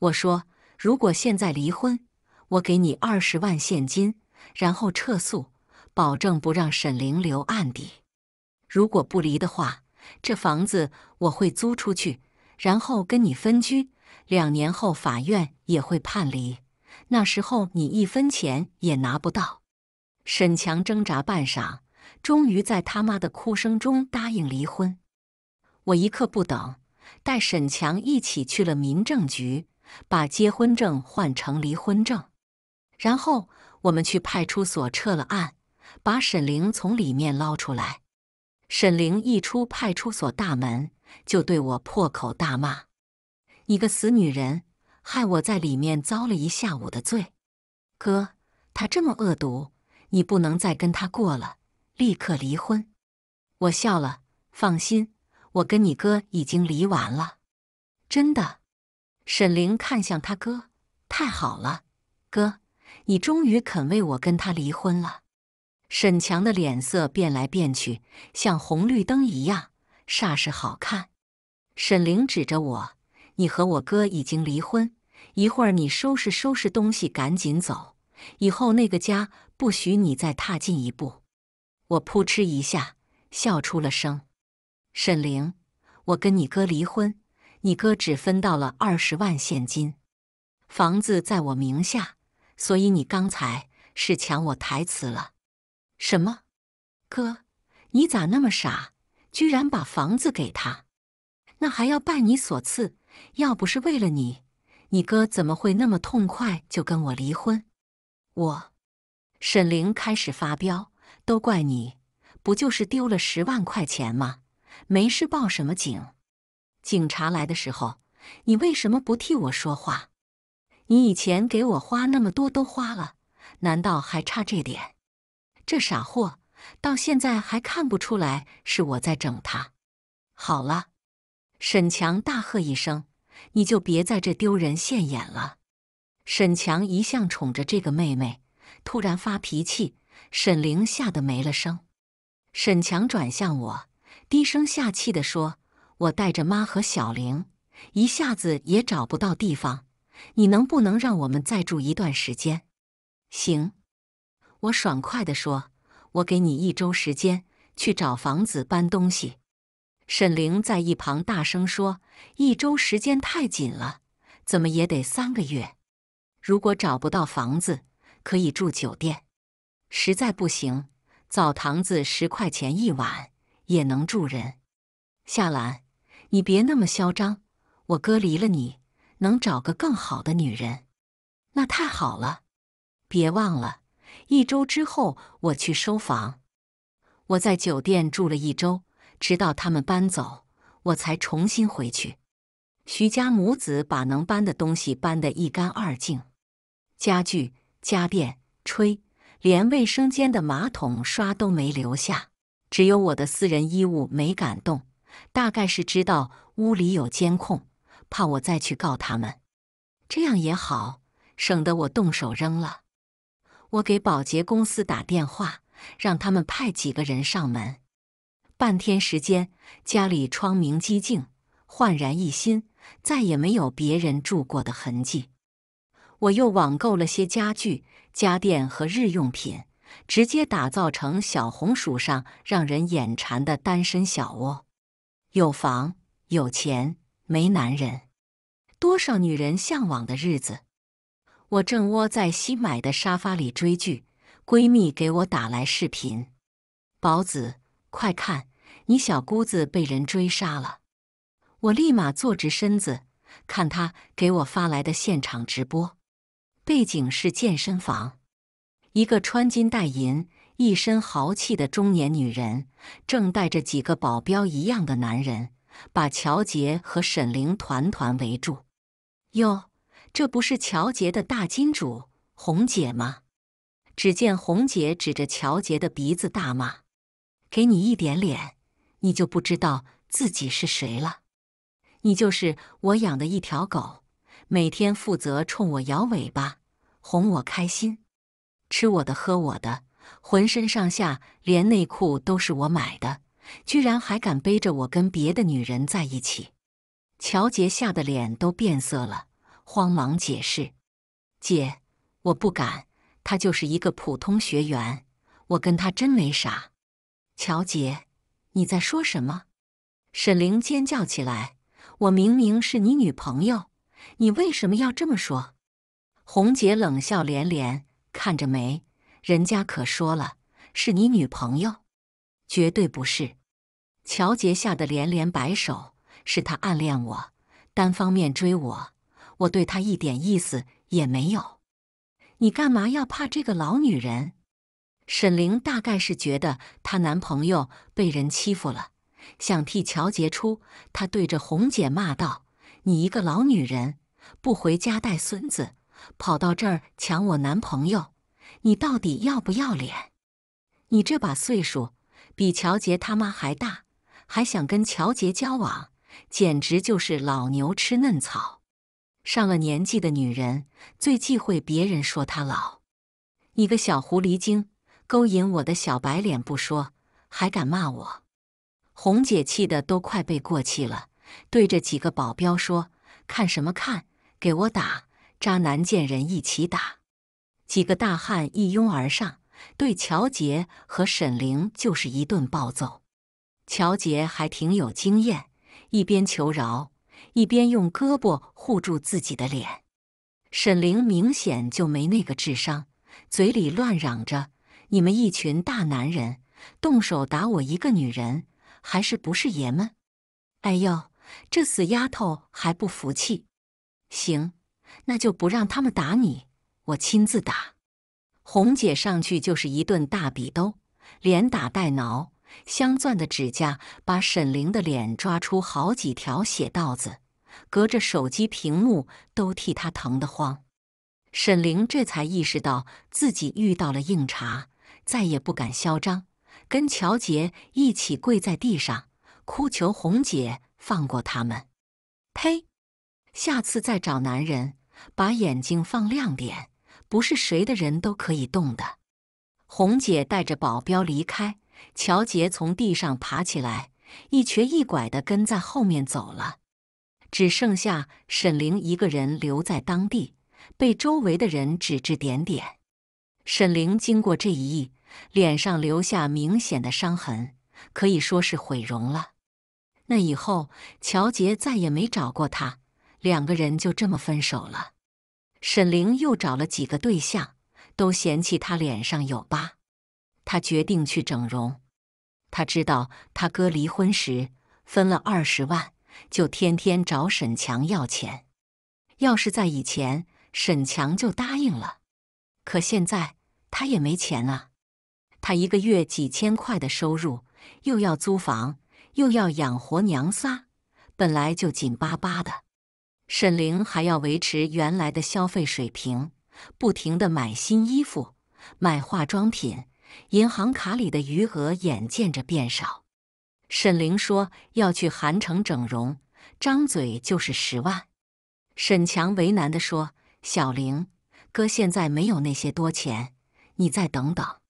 我说：“如果现在离婚，我给你二十万现金，然后撤诉，保证不让沈凌留案底。如果不离的话，这房子我会租出去，然后跟你分居。两年后法院也会判离，那时候你一分钱也拿不到。”沈强挣扎半晌。终于在他妈的哭声中答应离婚，我一刻不等，带沈强一起去了民政局，把结婚证换成离婚证，然后我们去派出所撤了案，把沈凌从里面捞出来。沈凌一出派出所大门，就对我破口大骂：“你个死女人，害我在里面遭了一下午的罪！哥，他这么恶毒，你不能再跟他过了。”立刻离婚！我笑了，放心，我跟你哥已经离完了，真的。沈凌看向他哥，太好了，哥，你终于肯为我跟他离婚了。沈强的脸色变来变去，像红绿灯一样，煞是好看。沈凌指着我：“你和我哥已经离婚，一会儿你收拾收拾东西，赶紧走，以后那个家不许你再踏进一步。”我扑哧一下笑出了声。沈凌，我跟你哥离婚，你哥只分到了二十万现金，房子在我名下，所以你刚才是抢我台词了。什么？哥，你咋那么傻，居然把房子给他？那还要拜你所赐。要不是为了你，你哥怎么会那么痛快就跟我离婚？我，沈凌开始发飙。都怪你，不就是丢了十万块钱吗？没事报什么警？警察来的时候，你为什么不替我说话？你以前给我花那么多都花了，难道还差这点？这傻货到现在还看不出来是我在整他？好了，沈强大喝一声：“你就别在这丢人现眼了。”沈强一向宠着这个妹妹，突然发脾气。沈凌吓得没了声，沈强转向我，低声下气地说：“我带着妈和小玲，一下子也找不到地方，你能不能让我们再住一段时间？”行，我爽快地说：“我给你一周时间去找房子搬东西。”沈凌在一旁大声说：“一周时间太紧了，怎么也得三个月。如果找不到房子，可以住酒店。”实在不行，澡堂子十块钱一晚也能住人。夏兰，你别那么嚣张。我哥离了你，能找个更好的女人，那太好了。别忘了，一周之后我去收房。我在酒店住了一周，直到他们搬走，我才重新回去。徐家母子把能搬的东西搬得一干二净，家具、家电、吹。连卫生间的马桶刷都没留下，只有我的私人衣物没敢动。大概是知道屋里有监控，怕我再去告他们。这样也好，省得我动手扔了。我给保洁公司打电话，让他们派几个人上门。半天时间，家里窗明几净，焕然一新，再也没有别人住过的痕迹。我又网购了些家具。家电和日用品，直接打造成小红书上让人眼馋的单身小窝。有房有钱没男人，多少女人向往的日子。我正窝在新买的沙发里追剧，闺蜜给我打来视频：“宝子，快看，你小姑子被人追杀了！”我立马坐直身子，看她给我发来的现场直播，背景是健身房，一个穿金戴银。一身豪气的中年女人，正带着几个保镖一样的男人，把乔杰和沈凌团团围住。哟，这不是乔杰的大金主红姐吗？只见红姐指着乔杰的鼻子大骂：“给你一点脸，你就不知道自己是谁了？你就是我养的一条狗，每天负责冲我摇尾巴，哄我开心，吃我的，喝我的。”浑身上下连内裤都是我买的，居然还敢背着我跟别的女人在一起！乔杰吓得脸都变色了，慌忙解释：“姐，我不敢，他就是一个普通学员，我跟他真没啥。”乔杰，你在说什么？沈凌尖叫起来：“我明明是你女朋友，你为什么要这么说？”红姐冷笑连连，看着没。人家可说了，是你女朋友，绝对不是。乔杰吓得连连摆手，是他暗恋我，单方面追我，我对他一点意思也没有。你干嘛要怕这个老女人？沈凌大概是觉得她男朋友被人欺负了，想替乔杰出。她对着红姐骂道：“你一个老女人，不回家带孙子，跑到这儿抢我男朋友！”你到底要不要脸？你这把岁数比乔杰他妈还大，还想跟乔杰交往，简直就是老牛吃嫩草。上了年纪的女人最忌讳别人说她老。你个小狐狸精，勾引我的小白脸不说，还敢骂我！红姐气得都快被过气了，对着几个保镖说：“看什么看？给我打！渣男贱人一起打！”几个大汉一拥而上，对乔杰和沈凌就是一顿暴揍。乔杰还挺有经验，一边求饶，一边用胳膊护住自己的脸。沈凌明显就没那个智商，嘴里乱嚷着：“你们一群大男人，动手打我一个女人，还是不是爷们？”哎呦，这死丫头还不服气？行，那就不让他们打你。我亲自打，红姐上去就是一顿大比兜，连打带挠，镶钻的指甲把沈凌的脸抓出好几条血道子，隔着手机屏幕都替她疼得慌。沈凌这才意识到自己遇到了硬茬，再也不敢嚣张，跟乔杰一起跪在地上，哭求红姐放过他们。呸！下次再找男人，把眼睛放亮点。不是谁的人都可以动的。红姐带着保镖离开，乔杰从地上爬起来，一瘸一拐的跟在后面走了。只剩下沈凌一个人留在当地，被周围的人指指点点。沈凌经过这一役，脸上留下明显的伤痕，可以说是毁容了。那以后，乔杰再也没找过她，两个人就这么分手了。沈凌又找了几个对象，都嫌弃她脸上有疤，她决定去整容。她知道他哥离婚时分了二十万，就天天找沈强要钱。要是在以前，沈强就答应了，可现在他也没钱啊。他一个月几千块的收入，又要租房，又要养活娘仨，本来就紧巴巴的。沈凌还要维持原来的消费水平，不停的买新衣服、买化妆品，银行卡里的余额眼见着变少。沈凌说要去韩城整容，张嘴就是十万。沈强为难的说：“小玲，哥现在没有那些多钱，你再等等。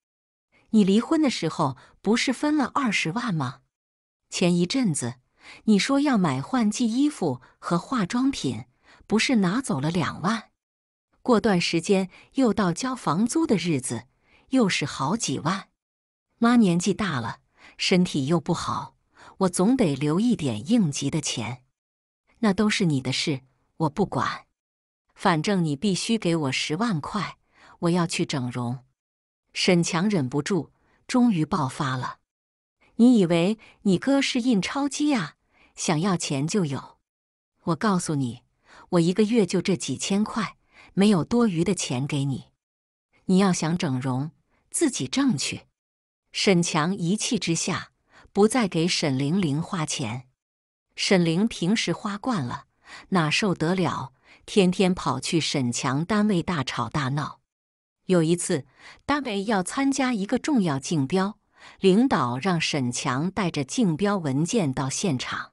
你离婚的时候不是分了二十万吗？前一阵子。”你说要买换季衣服和化妆品，不是拿走了两万？过段时间又到交房租的日子，又是好几万。妈年纪大了，身体又不好，我总得留一点应急的钱。那都是你的事，我不管。反正你必须给我十万块，我要去整容。沈强忍不住，终于爆发了。你以为你哥是印钞机啊？想要钱就有。我告诉你，我一个月就这几千块，没有多余的钱给你。你要想整容，自己挣去。沈强一气之下，不再给沈玲玲花钱。沈玲平时花惯了，哪受得了？天天跑去沈强单位大吵大闹。有一次，单位要参加一个重要竞标。领导让沈强带着竞标文件到现场，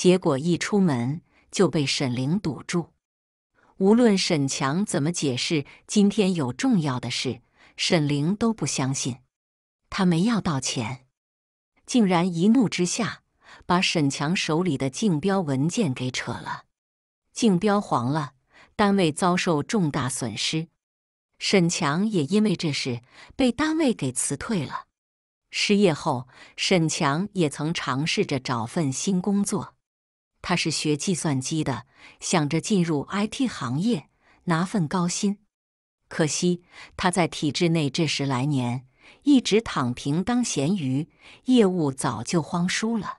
结果一出门就被沈玲堵住。无论沈强怎么解释，今天有重要的事，沈玲都不相信。他没要到钱，竟然一怒之下把沈强手里的竞标文件给扯了。竞标黄了，单位遭受重大损失。沈强也因为这事被单位给辞退了。失业后，沈强也曾尝试着找份新工作。他是学计算机的，想着进入 IT 行业拿份高薪。可惜他在体制内这十来年一直躺平当咸鱼，业务早就荒疏了。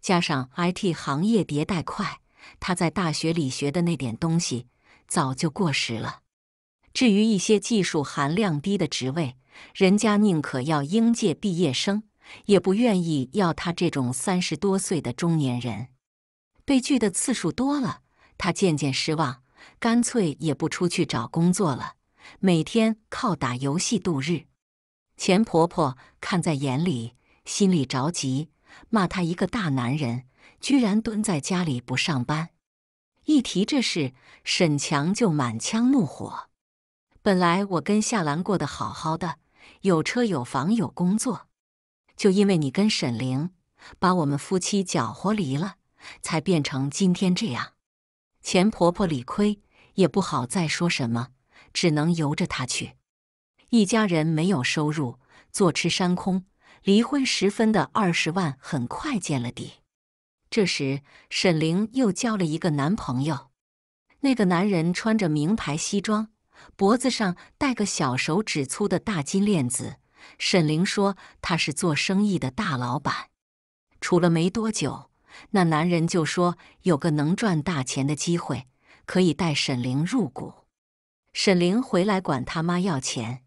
加上 IT 行业迭代快，他在大学里学的那点东西早就过时了。至于一些技术含量低的职位，人家宁可要应届毕业生，也不愿意要他这种三十多岁的中年人。被拒的次数多了，他渐渐失望，干脆也不出去找工作了，每天靠打游戏度日。钱婆婆看在眼里，心里着急，骂他一个大男人居然蹲在家里不上班。一提这事，沈强就满腔怒火。本来我跟夏兰过得好好的。有车有房有工作，就因为你跟沈玲把我们夫妻搅和离了，才变成今天这样。钱婆婆理亏，也不好再说什么，只能由着她去。一家人没有收入，坐吃山空，离婚时分的二十万很快见了底。这时，沈玲又交了一个男朋友，那个男人穿着名牌西装。脖子上戴个小手指粗的大金链子，沈玲说他是做生意的大老板。处了没多久，那男人就说有个能赚大钱的机会，可以带沈玲入股。沈玲回来管他妈要钱，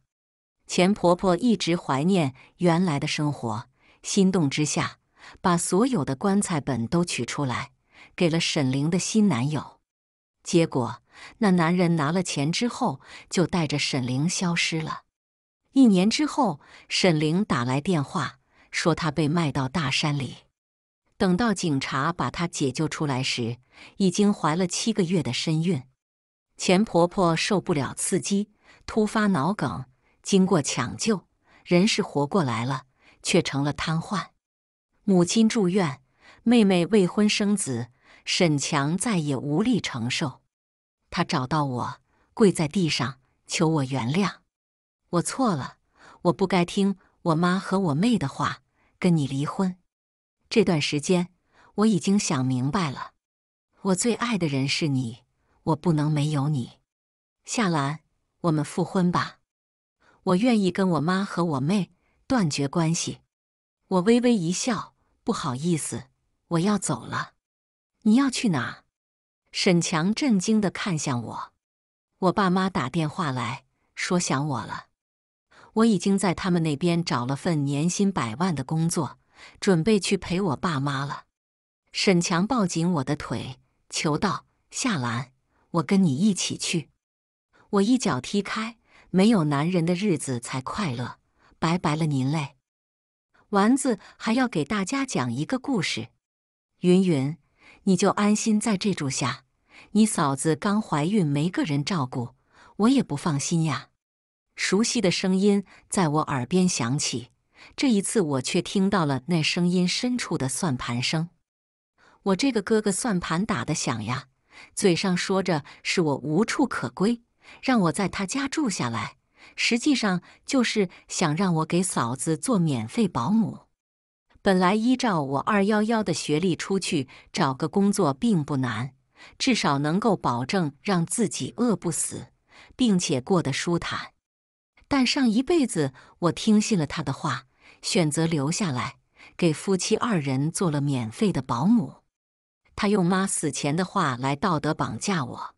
钱婆婆一直怀念原来的生活，心动之下，把所有的棺材本都取出来，给了沈玲的新男友。结果。那男人拿了钱之后，就带着沈玲消失了。一年之后，沈玲打来电话，说她被卖到大山里。等到警察把她解救出来时，已经怀了七个月的身孕。钱婆婆受不了刺激，突发脑梗，经过抢救，人是活过来了，却成了瘫痪。母亲住院，妹妹未婚生子，沈强再也无力承受。他找到我，跪在地上求我原谅。我错了，我不该听我妈和我妹的话，跟你离婚。这段时间我已经想明白了，我最爱的人是你，我不能没有你。夏兰，我们复婚吧。我愿意跟我妈和我妹断绝关系。我微微一笑，不好意思，我要走了。你要去哪？沈强震惊地看向我，我爸妈打电话来说想我了，我已经在他们那边找了份年薪百万的工作，准备去陪我爸妈了。沈强抱紧我的腿，求道：“夏兰，我跟你一起去。”我一脚踢开，没有男人的日子才快乐，拜拜了您嘞。丸子还要给大家讲一个故事，云云，你就安心在这住下。你嫂子刚怀孕，没个人照顾，我也不放心呀。熟悉的声音在我耳边响起，这一次我却听到了那声音深处的算盘声。我这个哥哥算盘打得响呀，嘴上说着是我无处可归，让我在他家住下来，实际上就是想让我给嫂子做免费保姆。本来依照我二幺幺的学历出去找个工作并不难，至少能够保证让自己饿不死，并且过得舒坦。但上一辈子我听信了他的话，选择留下来，给夫妻二人做了免费的保姆。他用妈死前的话来道德绑架我。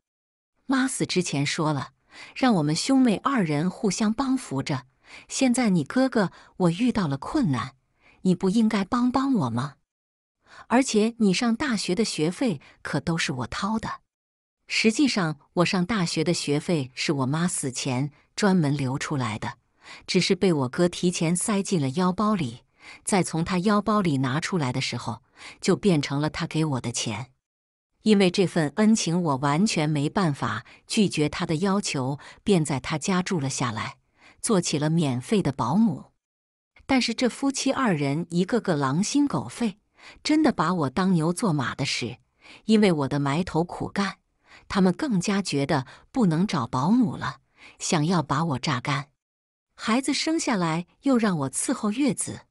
妈死之前说了，让我们兄妹二人互相帮扶着。现在你哥哥我遇到了困难，你不应该帮帮我吗？而且你上大学的学费可都是我掏的。实际上，我上大学的学费是我妈死前专门留出来的，只是被我哥提前塞进了腰包里，再从他腰包里拿出来的时候。就变成了他给我的钱，因为这份恩情，我完全没办法拒绝他的要求，便在他家住了下来，做起了免费的保姆。但是这夫妻二人一个个狼心狗肺，真的把我当牛做马的使。因为我的埋头苦干，他们更加觉得不能找保姆了，想要把我榨干。孩子生下来又让我伺候月子，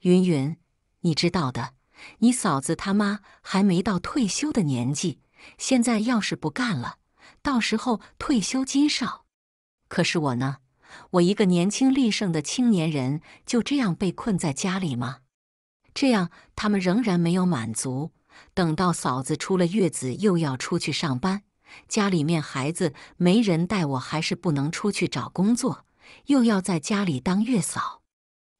云云，你知道的。你嫂子他妈还没到退休的年纪，现在要是不干了，到时候退休金少。可是我呢？我一个年轻力盛的青年人，就这样被困在家里吗？这样他们仍然没有满足。等到嫂子出了月子，又要出去上班，家里面孩子没人带，我还是不能出去找工作，又要在家里当月嫂。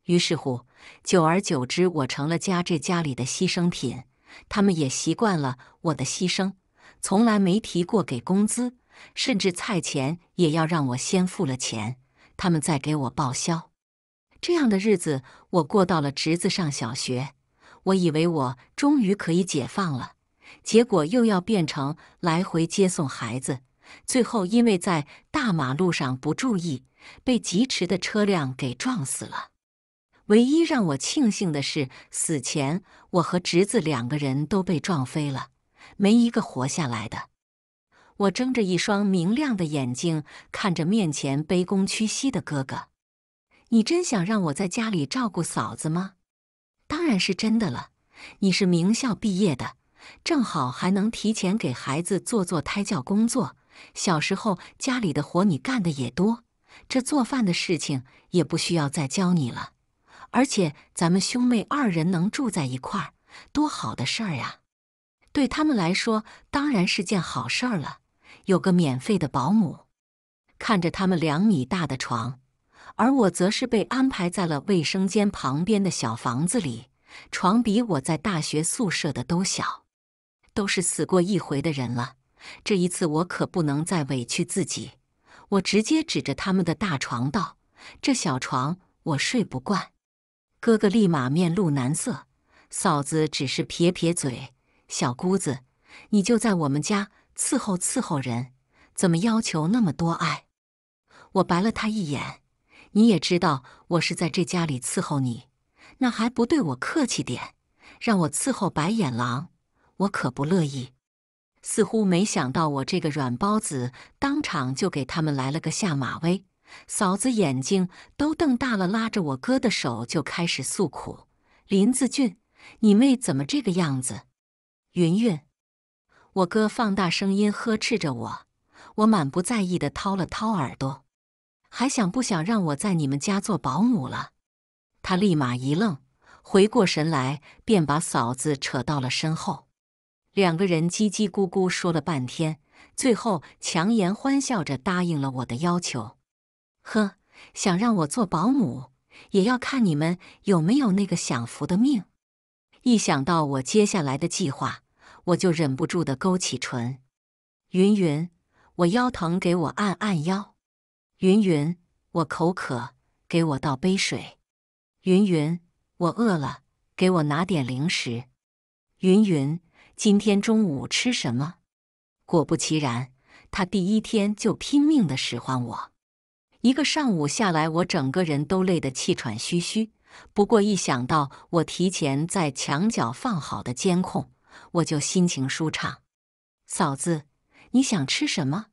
于是乎，久而久之，我成了家这家里的牺牲品。他们也习惯了我的牺牲，从来没提过给工资，甚至菜钱也要让我先付了钱，他们再给我报销。这样的日子，我过到了侄子上小学。我以为我终于可以解放了，结果又要变成来回接送孩子，最后因为在大马路上不注意，被疾驰的车辆给撞死了。唯一让我庆幸的是，死前我和侄子两个人都被撞飞了，没一个活下来的。我睁着一双明亮的眼睛看着面前卑躬屈膝的哥哥：“你真想让我在家里照顾嫂子吗？当然是真的了。你是名校毕业的，正好还能提前给孩子做做胎教工作。小时候家里的活你干的也多，这做饭的事情也不需要再教你了。”而且咱们兄妹二人能住在一块儿，多好的事儿呀！对他们来说，当然是件好事儿了。有个免费的保姆，看着他们两米大的床，而我则是被安排在了卫生间旁边的小房子里，床比我在大学宿舍的都小。都是死过一回的人了，这一次我可不能再委屈自己。我直接指着他们的大床道：“这小床我睡不惯。”哥哥立马面露难色，嫂子只是撇撇嘴：“小姑子，你就在我们家伺候伺候人，怎么要求那么多爱？”我白了他一眼：“你也知道我是在这家里伺候你，那还不对我客气点，让我伺候白眼狼，我可不乐意。”似乎没想到我这个软包子，当场就给他们来了个下马威。嫂子眼睛都瞪大了，拉着我哥的手就开始诉苦：“林子俊，你妹怎么这个样子？”云云，我哥放大声音呵斥着我。我满不在意的掏了掏耳朵，还想不想让我在你们家做保姆了？他立马一愣，回过神来便把嫂子扯到了身后，两个人叽叽咕咕说了半天，最后强颜欢笑着答应了我的要求。呵，想让我做保姆，也要看你们有没有那个享福的命。一想到我接下来的计划，我就忍不住的勾起唇。云云，我腰疼，给我按按腰。云云，我口渴，给我倒杯水。云云，我饿了，给我拿点零食。云云，今天中午吃什么？果不其然，他第一天就拼命的使唤我。一个上午下来，我整个人都累得气喘吁吁。不过一想到我提前在墙角放好的监控，我就心情舒畅。嫂子，你想吃什么？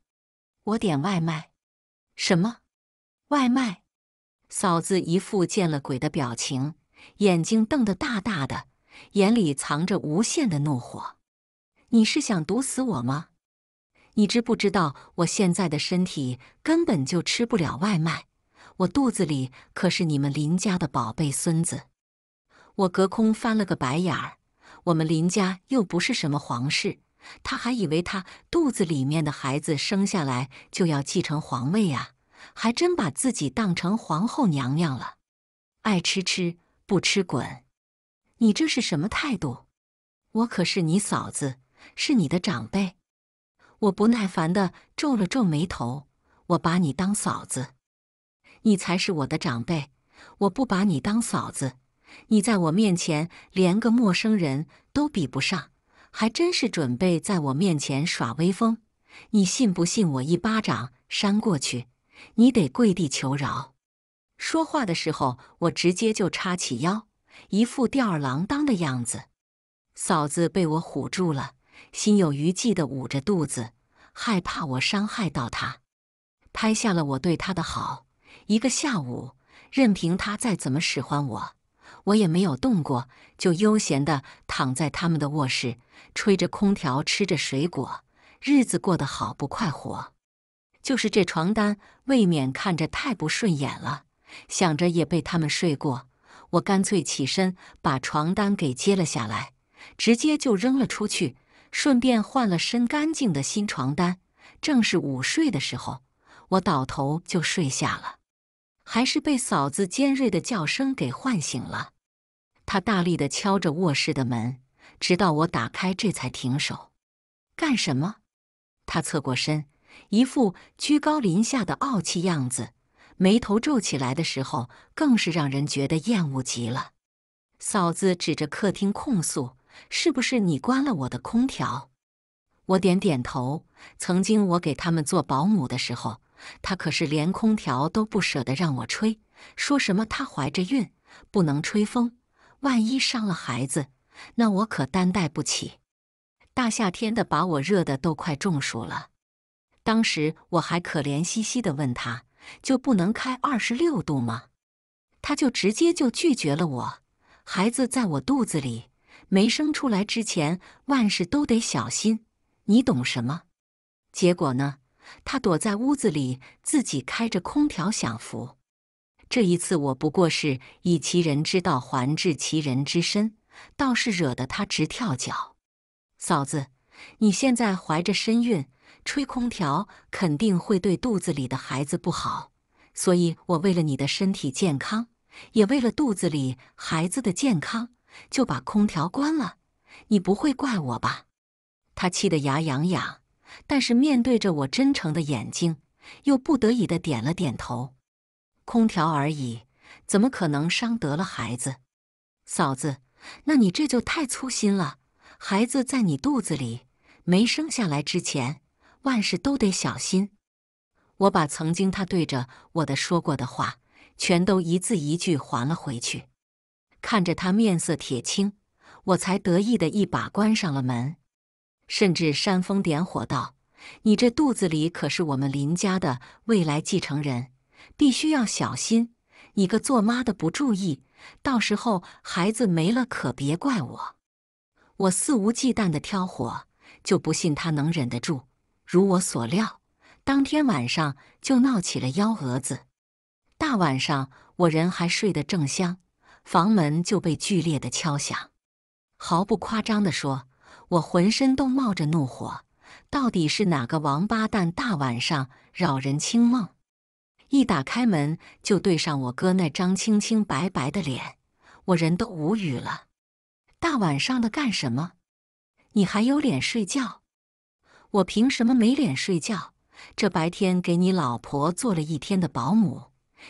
我点外卖。什么？外卖？嫂子一副见了鬼的表情，眼睛瞪得大大的，眼里藏着无限的怒火。你是想毒死我吗？你知不知道我现在的身体根本就吃不了外卖？我肚子里可是你们林家的宝贝孙子。我隔空翻了个白眼儿。我们林家又不是什么皇室，他还以为他肚子里面的孩子生下来就要继承皇位呀？还真把自己当成皇后娘娘了。爱吃吃，不吃滚！你这是什么态度？我可是你嫂子，是你的长辈。我不耐烦的皱了皱眉头。我把你当嫂子？你才是我的长辈，我不把你当嫂子。你在我面前连个陌生人都比不上，还真是准备在我面前耍威风？你信不信我一巴掌扇过去，你得跪地求饶？说话的时候，我直接就叉起腰，一副吊儿郎当的样子。嫂子被我唬住了，心有余悸的捂着肚子，害怕我伤害到她，拍下了我对她的好。一个下午，任凭她再怎么使唤我。我也没有动过，就悠闲地躺在他们的卧室，吹着空调，吃着水果，日子过得好不快活。就是这床单，未免看着太不顺眼了。想着也被他们睡过，我干脆起身把床单给揭了下来，直接就扔了出去，顺便换了身干净的新床单。正是午睡的时候，我倒头就睡下了，还是被嫂子尖锐的叫声给唤醒了。她大力的敲着卧室的门，直到我打开，这才停手。干什么？他侧过身，一副居高临下的傲气样子，眉头皱起来的时候，更是让人觉得厌恶极了。嫂子指着客厅控诉：“是不是你关了我的空调？”我点点头。曾经我给他们做保姆的时候，他可是连空调都不舍得让我吹，说什么她怀着孕不能吹风。万一伤了孩子，那我可担待不起。大夏天的，把我热的都快中暑了。当时我还可怜兮兮的问他，就不能开二十六度吗？他就直接就拒绝了我。孩子在我肚子里没生出来之前，万事都得小心。你懂什么？结果呢？他躲在屋子里，自己开着空调享福。这一次，我不过是以其人之道还治其人之身，倒是惹得他直跳脚。嫂子，你现在怀着身孕，吹空调肯定会对肚子里的孩子不好，所以我为了你的身体健康，也为了肚子里孩子的健康，就把空调关了。你不会怪我吧？他气得牙痒痒，但是面对着我真诚的眼睛，又不得已的点了点头。空调而已，怎么可能伤得了孩子？嫂子，那你这就太粗心了。孩子在你肚子里没生下来之前，万事都得小心。我把曾经他对着我的说过的话，全都一字一句还了回去。看着他面色铁青，我才得意的一把关上了门，甚至煽风点火道：“你这肚子里可是我们林家的未来继承人。”必须要小心！你个做妈的不注意，到时候孩子没了可别怪我。我肆无忌惮的挑火，就不信他能忍得住。如我所料，当天晚上就闹起了幺蛾子。大晚上，我人还睡得正香，房门就被剧烈的敲响。毫不夸张地说，我浑身都冒着怒火。到底是哪个王八蛋大晚上扰人清梦？一打开门，就对上我哥那张清清白白的脸，我人都无语了。大晚上的干什么？你还有脸睡觉？我凭什么没脸睡觉？这白天给你老婆做了一天的保姆，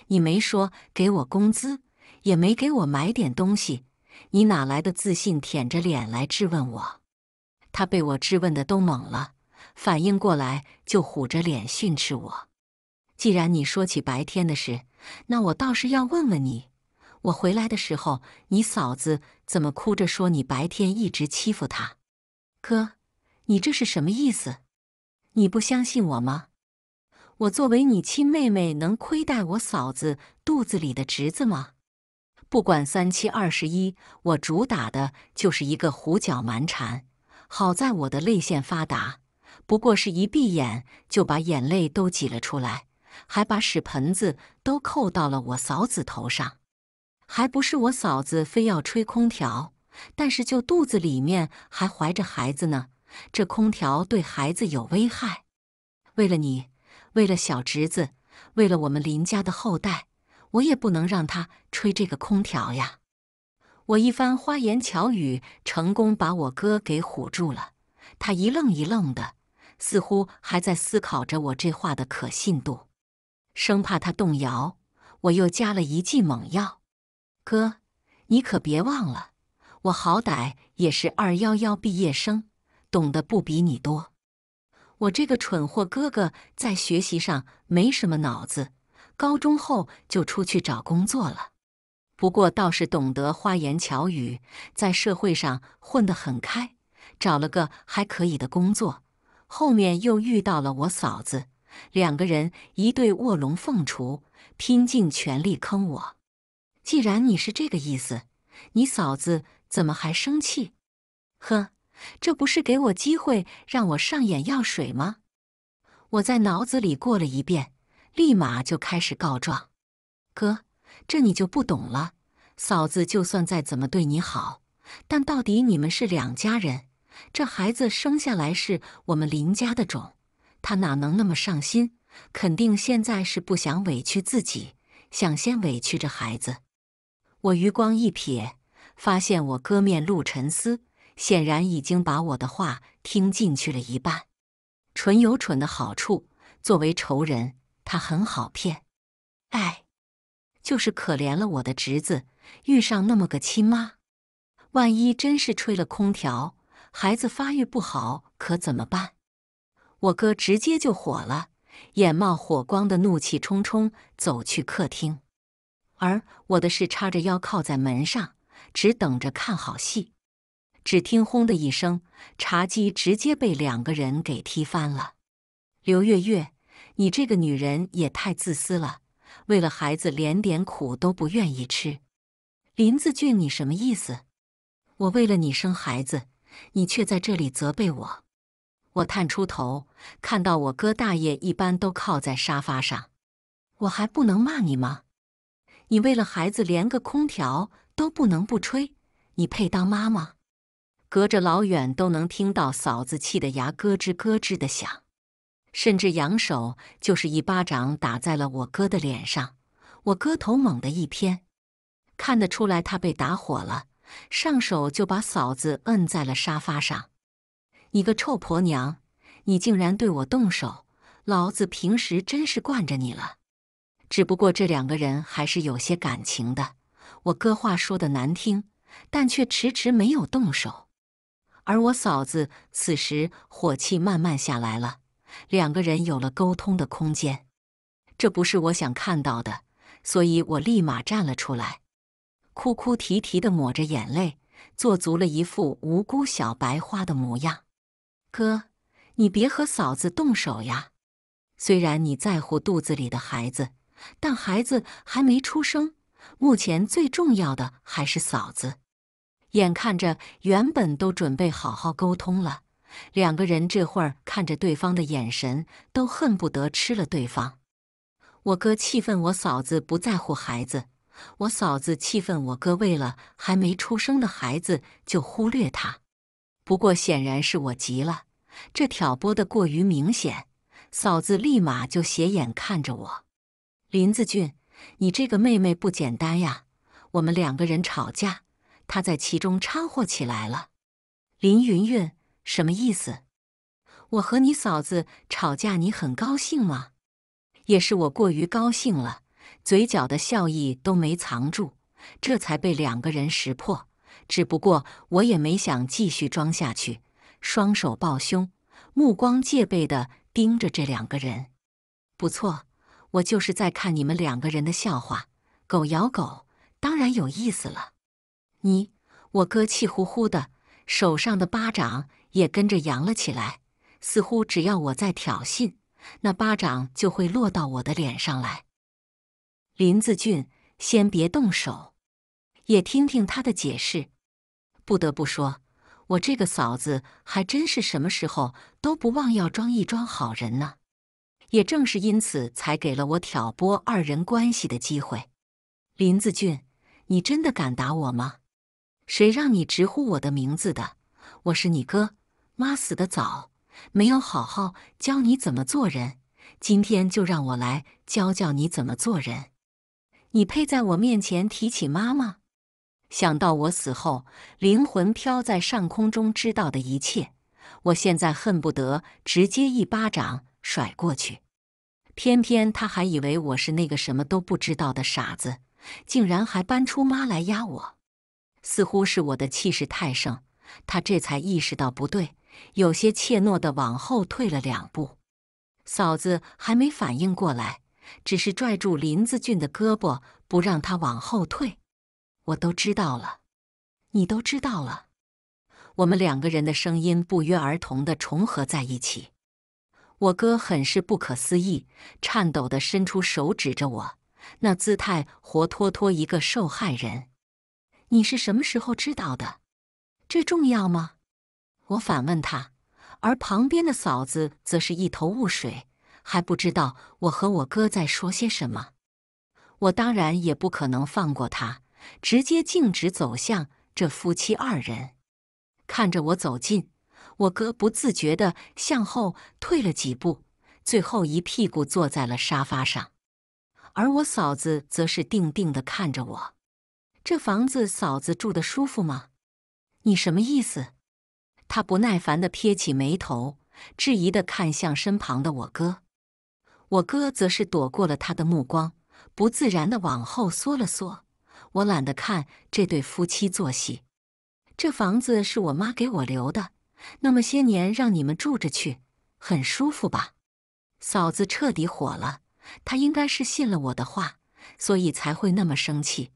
你没说给我工资，也没给我买点东西，你哪来的自信，舔着脸来质问我？他被我质问的都懵了，反应过来就虎着脸训斥我。既然你说起白天的事，那我倒是要问问你：我回来的时候，你嫂子怎么哭着说你白天一直欺负她？哥，你这是什么意思？你不相信我吗？我作为你亲妹妹，能亏待我嫂子肚子里的侄子吗？不管三七二十一，我主打的就是一个胡搅蛮缠。好在我的泪腺发达，不过是一闭眼就把眼泪都挤了出来，还把屎盆子都扣到了我嫂子头上。还不是我嫂子非要吹空调，但是就肚子里面还怀着孩子呢，这空调对孩子有危害。为了你，为了小侄子，为了我们林家的后代。我也不能让他吹这个空调呀！我一番花言巧语，成功把我哥给唬住了。他一愣一愣的，似乎还在思考着我这话的可信度。生怕他动摇，我又加了一剂猛药。哥，你可别忘了，我好歹也是二幺幺毕业生，懂得不比你多。我这个蠢货哥哥在学习上没什么脑子。高中后就出去找工作了，不过倒是懂得花言巧语，在社会上混得很开，找了个还可以的工作。后面又遇到了我嫂子，两个人一对卧龙凤雏，拼尽全力坑我。既然你是这个意思，你嫂子怎么还生气？呵，这不是给我机会让我上眼药水吗？我在脑子里过了一遍。立马就开始告状，哥，这你就不懂了。嫂子就算再怎么对你好，但到底你们是两家人，这孩子生下来是我们林家的种，他哪能那么上心？肯定现在是不想委屈自己，想先委屈这孩子。我余光一瞥，发现我哥面露沉思，显然已经把我的话听进去了一半。蠢有蠢的好处，作为仇人。他很好骗，哎，就是可怜了我的侄子，遇上那么个亲妈，万一真是吹了空调，孩子发育不好可怎么办？我哥直接就火了，眼冒火光的怒气冲冲走去客厅，而我的是叉着腰靠在门上，只等着看好戏。只听轰的一声，茶几直接被两个人给踢翻了。刘月月。你这个女人也太自私了，为了孩子连点苦都不愿意吃。林子俊，你什么意思？我为了你生孩子，你却在这里责备我。我探出头，看到我哥大爷一般都靠在沙发上，我还不能骂你吗？你为了孩子连个空调都不能不吹，你配当妈吗？隔着老远都能听到嫂子气得牙咯吱咯吱的响。甚至扬手就是一巴掌打在了我哥的脸上，我哥头猛地一偏，看得出来他被打火了，上手就把嫂子摁在了沙发上。你个臭婆娘，你竟然对我动手！老子平时真是惯着你了。只不过这两个人还是有些感情的。我哥话说的难听，但却迟迟没有动手，而我嫂子此时火气慢慢下来了。两个人有了沟通的空间，这不是我想看到的，所以我立马站了出来，哭哭啼啼的抹着眼泪，做足了一副无辜小白花的模样。哥，你别和嫂子动手呀！虽然你在乎肚子里的孩子，但孩子还没出生，目前最重要的还是嫂子。眼看着原本都准备好好沟通了。两个人这会儿看着对方的眼神，都恨不得吃了对方。我哥气愤我嫂子不在乎孩子，我嫂子气愤我哥为了还没出生的孩子就忽略他。不过显然是我急了，这挑拨的过于明显，嫂子立马就斜眼看着我。林子俊，你这个妹妹不简单呀！我们两个人吵架，他在其中掺和起来了。林云云。什么意思？我和你嫂子吵架，你很高兴吗？也是我过于高兴了，嘴角的笑意都没藏住，这才被两个人识破。只不过我也没想继续装下去，双手抱胸，目光戒备的盯着这两个人。不错，我就是在看你们两个人的笑话，狗咬狗，当然有意思了。你，我哥气呼呼的，手上的巴掌。也跟着扬了起来，似乎只要我再挑衅，那巴掌就会落到我的脸上来。林子俊，先别动手。也听听他的解释。不得不说，我这个嫂子还真是什么时候都不忘要装一装好人呢。也正是因此，才给了我挑拨二人关系的机会。林子俊，你真的敢打我吗？谁让你直呼我的名字的？我是你哥，妈死得早，没有好好教你怎么做人。今天就让我来教教你怎么做人。你配在我面前提起妈吗？想到我死后灵魂飘在上空中知道的一切，我现在恨不得直接一巴掌甩过去。偏偏他还以为我是那个什么都不知道的傻子，竟然还搬出妈来压我。似乎是我的气势太盛，他这才意识到不对，有些怯懦的往后退了两步。嫂子还没反应过来，只是拽住林子俊的胳膊，不让他往后退。我都知道了，你都知道了。我们两个人的声音不约而同的重合在一起。我哥很是不可思议，颤抖的伸出手指着我，那姿态活脱脱一个受害人。你是什么时候知道的？这重要吗？我反问他，而旁边的嫂子则是一头雾水，还不知道我和我哥在说些什么。我当然也不可能放过他，直接径直走向这夫妻二人。看着我走近，我哥不自觉地向后退了几步，最后一屁股坐在了沙发上，而我嫂子则是定定地看着我。这房子嫂子住的舒服吗？你什么意思？他不耐烦地撇起眉头，质疑地看向身旁的我哥。我哥则是躲过了他的目光，不自然地往后缩了缩。我懒得看这对夫妻做戏。这房子是我妈给我留的，那么些年让你们住着去，很舒服吧？嫂子彻底火了，她应该是信了我的话，所以才会那么生气。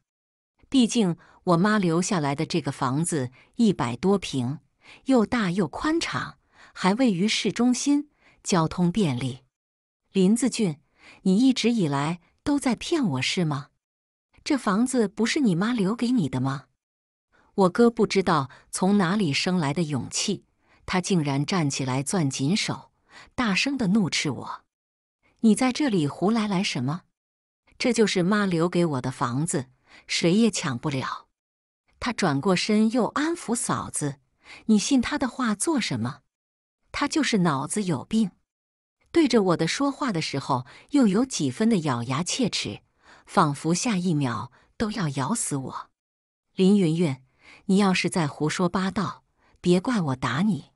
毕竟我妈留下来的这个房子一百多平，又大又宽敞，还位于市中心，交通便利。林子俊，你一直以来都在骗我是吗？这房子不是你妈留给你的吗？我哥不知道从哪里生来的勇气，他竟然站起来攥紧手，大声的怒斥我：“你在这里胡来来什么？这就是妈留给我的房子。”谁也抢不了。他转过身，又安抚嫂子：“你信他的话做什么？他就是脑子有病。”对着我的说话的时候，又有几分的咬牙切齿，仿佛下一秒都要咬死我。林云云，你要是再胡说八道，别怪我打你。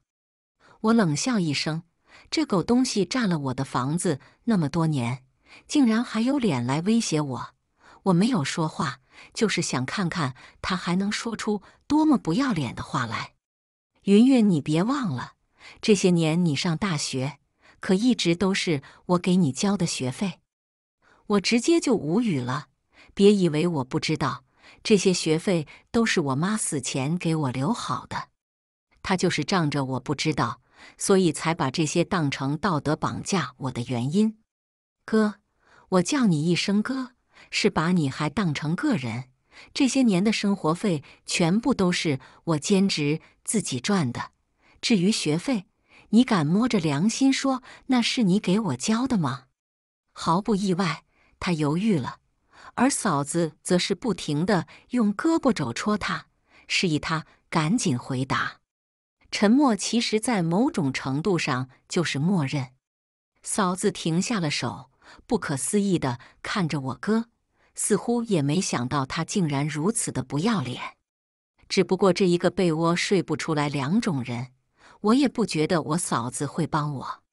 我冷笑一声：“这狗东西占了我的房子那么多年，竟然还有脸来威胁我！”我没有说话。就是想看看他还能说出多么不要脸的话来。云云，你别忘了，这些年你上大学，可一直都是我给你交的学费。我直接就无语了。别以为我不知道，这些学费都是我妈死前给我留好的。她就是仗着我不知道，所以才把这些当成道德绑架我的原因。哥，我叫你一声哥。是把你还当成个人？这些年的生活费全部都是我兼职自己赚的。至于学费，你敢摸着良心说那是你给我交的吗？毫不意外，他犹豫了，而嫂子则是不停的用胳膊肘戳他，示意他赶紧回答。沉默其实，在某种程度上就是默认。嫂子停下了手，不可思议的看着我哥。似乎也没想到他竟然如此的不要脸。只不过这一个被窝睡不出来两种人，我也不觉得我嫂子会帮我。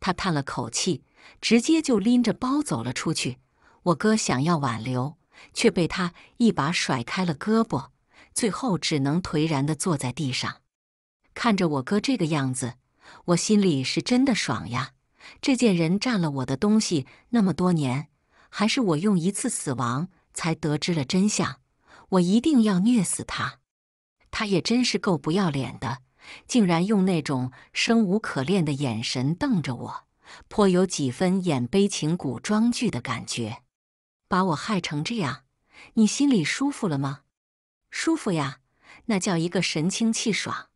他叹了口气，直接就拎着包走了出去。我哥想要挽留，却被他一把甩开了胳膊，最后只能颓然的坐在地上。看着我哥这个样子，我心里是真的爽呀！这件人占了我的东西那么多年。还是我用一次死亡才得知了真相，我一定要虐死他！他也真是够不要脸的，竟然用那种生无可恋的眼神瞪着我，颇有几分演悲情古装剧的感觉。把我害成这样，你心里舒服了吗？舒服呀，那叫一个神清气爽。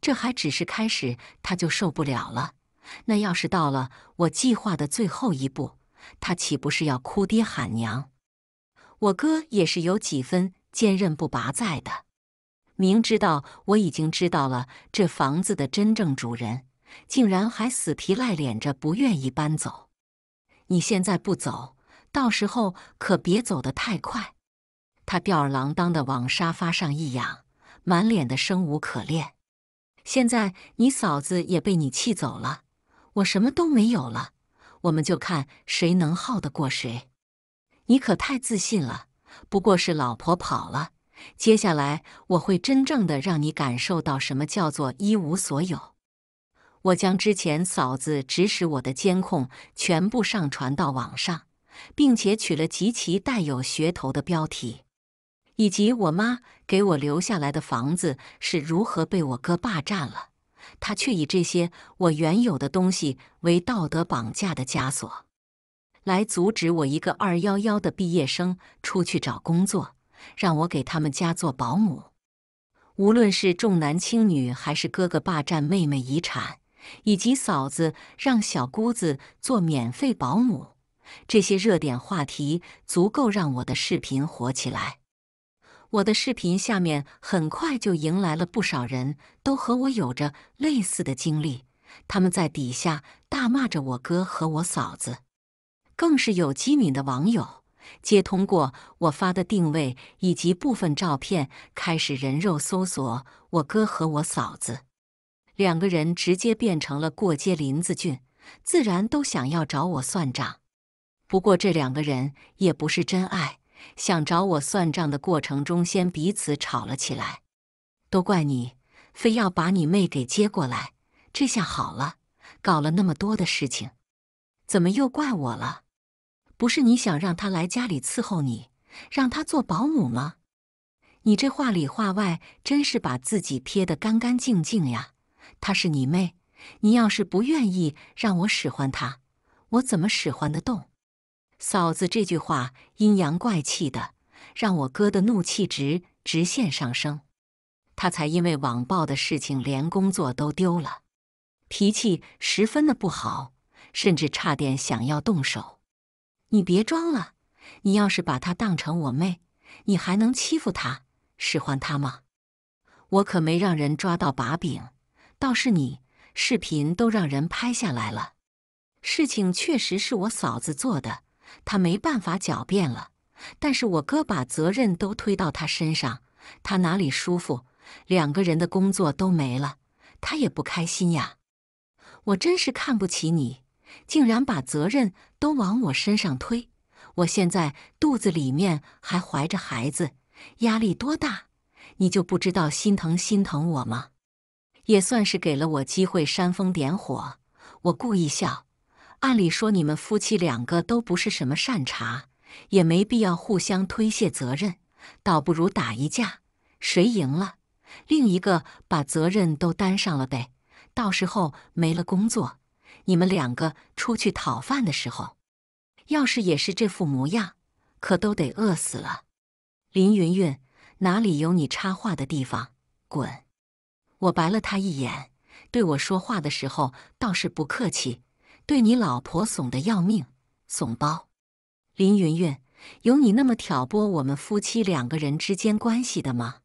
这还只是开始，他就受不了了。那要是到了我计划的最后一步，他岂不是要哭爹喊娘？我哥也是有几分坚韧不拔在的。明知道我已经知道了这房子的真正主人，竟然还死皮赖脸着不愿意搬走。你现在不走，到时候可别走得太快。他吊儿郎当的往沙发上一仰，满脸的生无可恋。现在你嫂子也被你气走了，我什么都没有了，我们就看谁能耗得过谁。你可太自信了，不过是老婆跑了。接下来我会真正的让你感受到什么叫做一无所有。我将之前嫂子指使我的监控全部上传到网上，并且取了极其带有噱头的标题，以及我妈给我留下来的房子是如何被我哥霸占了，他却以这些我原有的东西为道德绑架的枷锁，来阻止我一个二幺幺的毕业生出去找工作。让我给他们家做保姆，无论是重男轻女，还是哥哥霸占妹妹遗产，以及嫂子让小姑子做免费保姆，这些热点话题足够让我的视频火起来。我的视频下面很快就迎来了不少人都和我有着类似的经历，他们在底下大骂着我哥和我嫂子，更是有机敏的网友。接通过我发的定位以及部分照片，开始人肉搜索我哥和我嫂子两个人，直接变成了过街林子俊，自然都想要找我算账。不过这两个人也不是真爱，想找我算账的过程中，先彼此吵了起来。都怪你，非要把你妹给接过来，这下好了，搞了那么多的事情，怎么又怪我了？不是你想让他来家里伺候你，让他做保姆吗？你这话里话外，真是把自己撇得干干净净呀！她是你妹，你要是不愿意让我使唤她，我怎么使唤得动？嫂子这句话阴阳怪气的，让我哥的怒气值直线上升。他才因为网暴的事情，连工作都丢了，脾气十分的不好，甚至差点想要动手。你别装了，你要是把她当成我妹，你还能欺负她、使唤她吗？我可没让人抓到把柄，倒是你，视频都让人拍下来了。事情确实是我嫂子做的，他没办法狡辩了。但是我哥把责任都推到他身上，他哪里舒服？两个人的工作都没了，他也不开心呀。我真是看不起你。竟然把责任都往我身上推，我现在肚子里面还怀着孩子，压力多大？你就不知道心疼心疼我吗？也算是给了我机会煽风点火。我故意笑，按理说你们夫妻两个都不是什么善茬，也没必要互相推卸责任，倒不如打一架，谁赢了，另一个把责任都担上了呗。到时候没了工作。你们两个出去讨饭的时候，要是也是这副模样，可都得饿死了。林云云，哪里有你插话的地方？滚！我白了他一眼，对我说话的时候倒是不客气，对你老婆怂的要命，怂包。林云云，有你那么挑拨我们夫妻两个人之间关系的吗？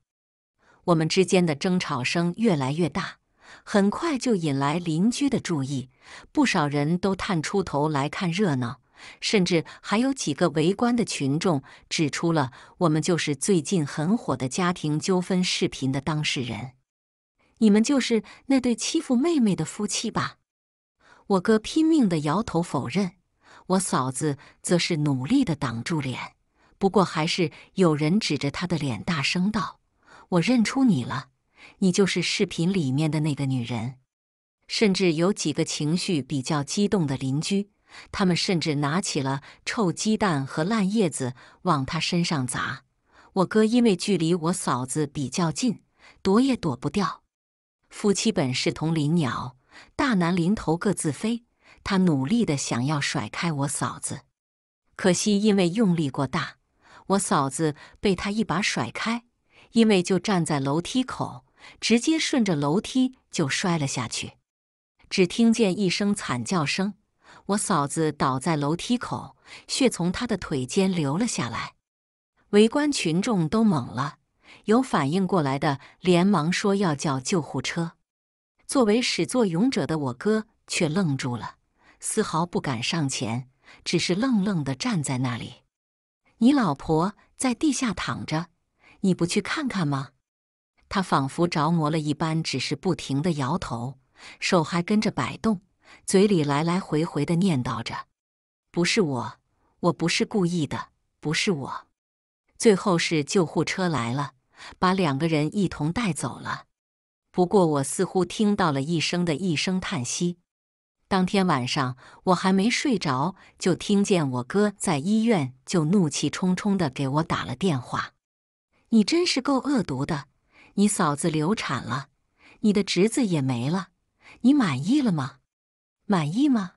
我们之间的争吵声越来越大。很快就引来邻居的注意，不少人都探出头来看热闹，甚至还有几个围观的群众指出了我们就是最近很火的家庭纠纷视频的当事人。你们就是那对欺负妹妹的夫妻吧？我哥拼命的摇头否认，我嫂子则是努力的挡住脸。不过还是有人指着他的脸大声道：“我认出你了。”你就是视频里面的那个女人，甚至有几个情绪比较激动的邻居，他们甚至拿起了臭鸡蛋和烂叶子往他身上砸。我哥因为距离我嫂子比较近，躲也躲不掉。夫妻本是同林鸟，大难临头各自飞。他努力的想要甩开我嫂子，可惜因为用力过大，我嫂子被他一把甩开。因为就站在楼梯口，直接顺着楼梯就摔了下去。只听见一声惨叫声，我嫂子倒在楼梯口，血从她的腿间流了下来。围观群众都懵了，有反应过来的连忙说要叫救护车。作为始作俑者的我哥却愣住了，丝毫不敢上前，只是愣愣地站在那里。你老婆在地下躺着，你不去看看吗？他仿佛着魔了一般，只是不停地摇头，手还跟着摆动，嘴里来来回回地念叨着：“不是我，我不是故意的，不是我。”最后是救护车来了，把两个人一同带走了。不过我似乎听到了一声的一声叹息。当天晚上我还没睡着，就听见我哥在医院就怒气冲冲的给我打了电话：“你真是够恶毒的！你嫂子流产了，你的侄子也没了，你满意了吗？满意吗？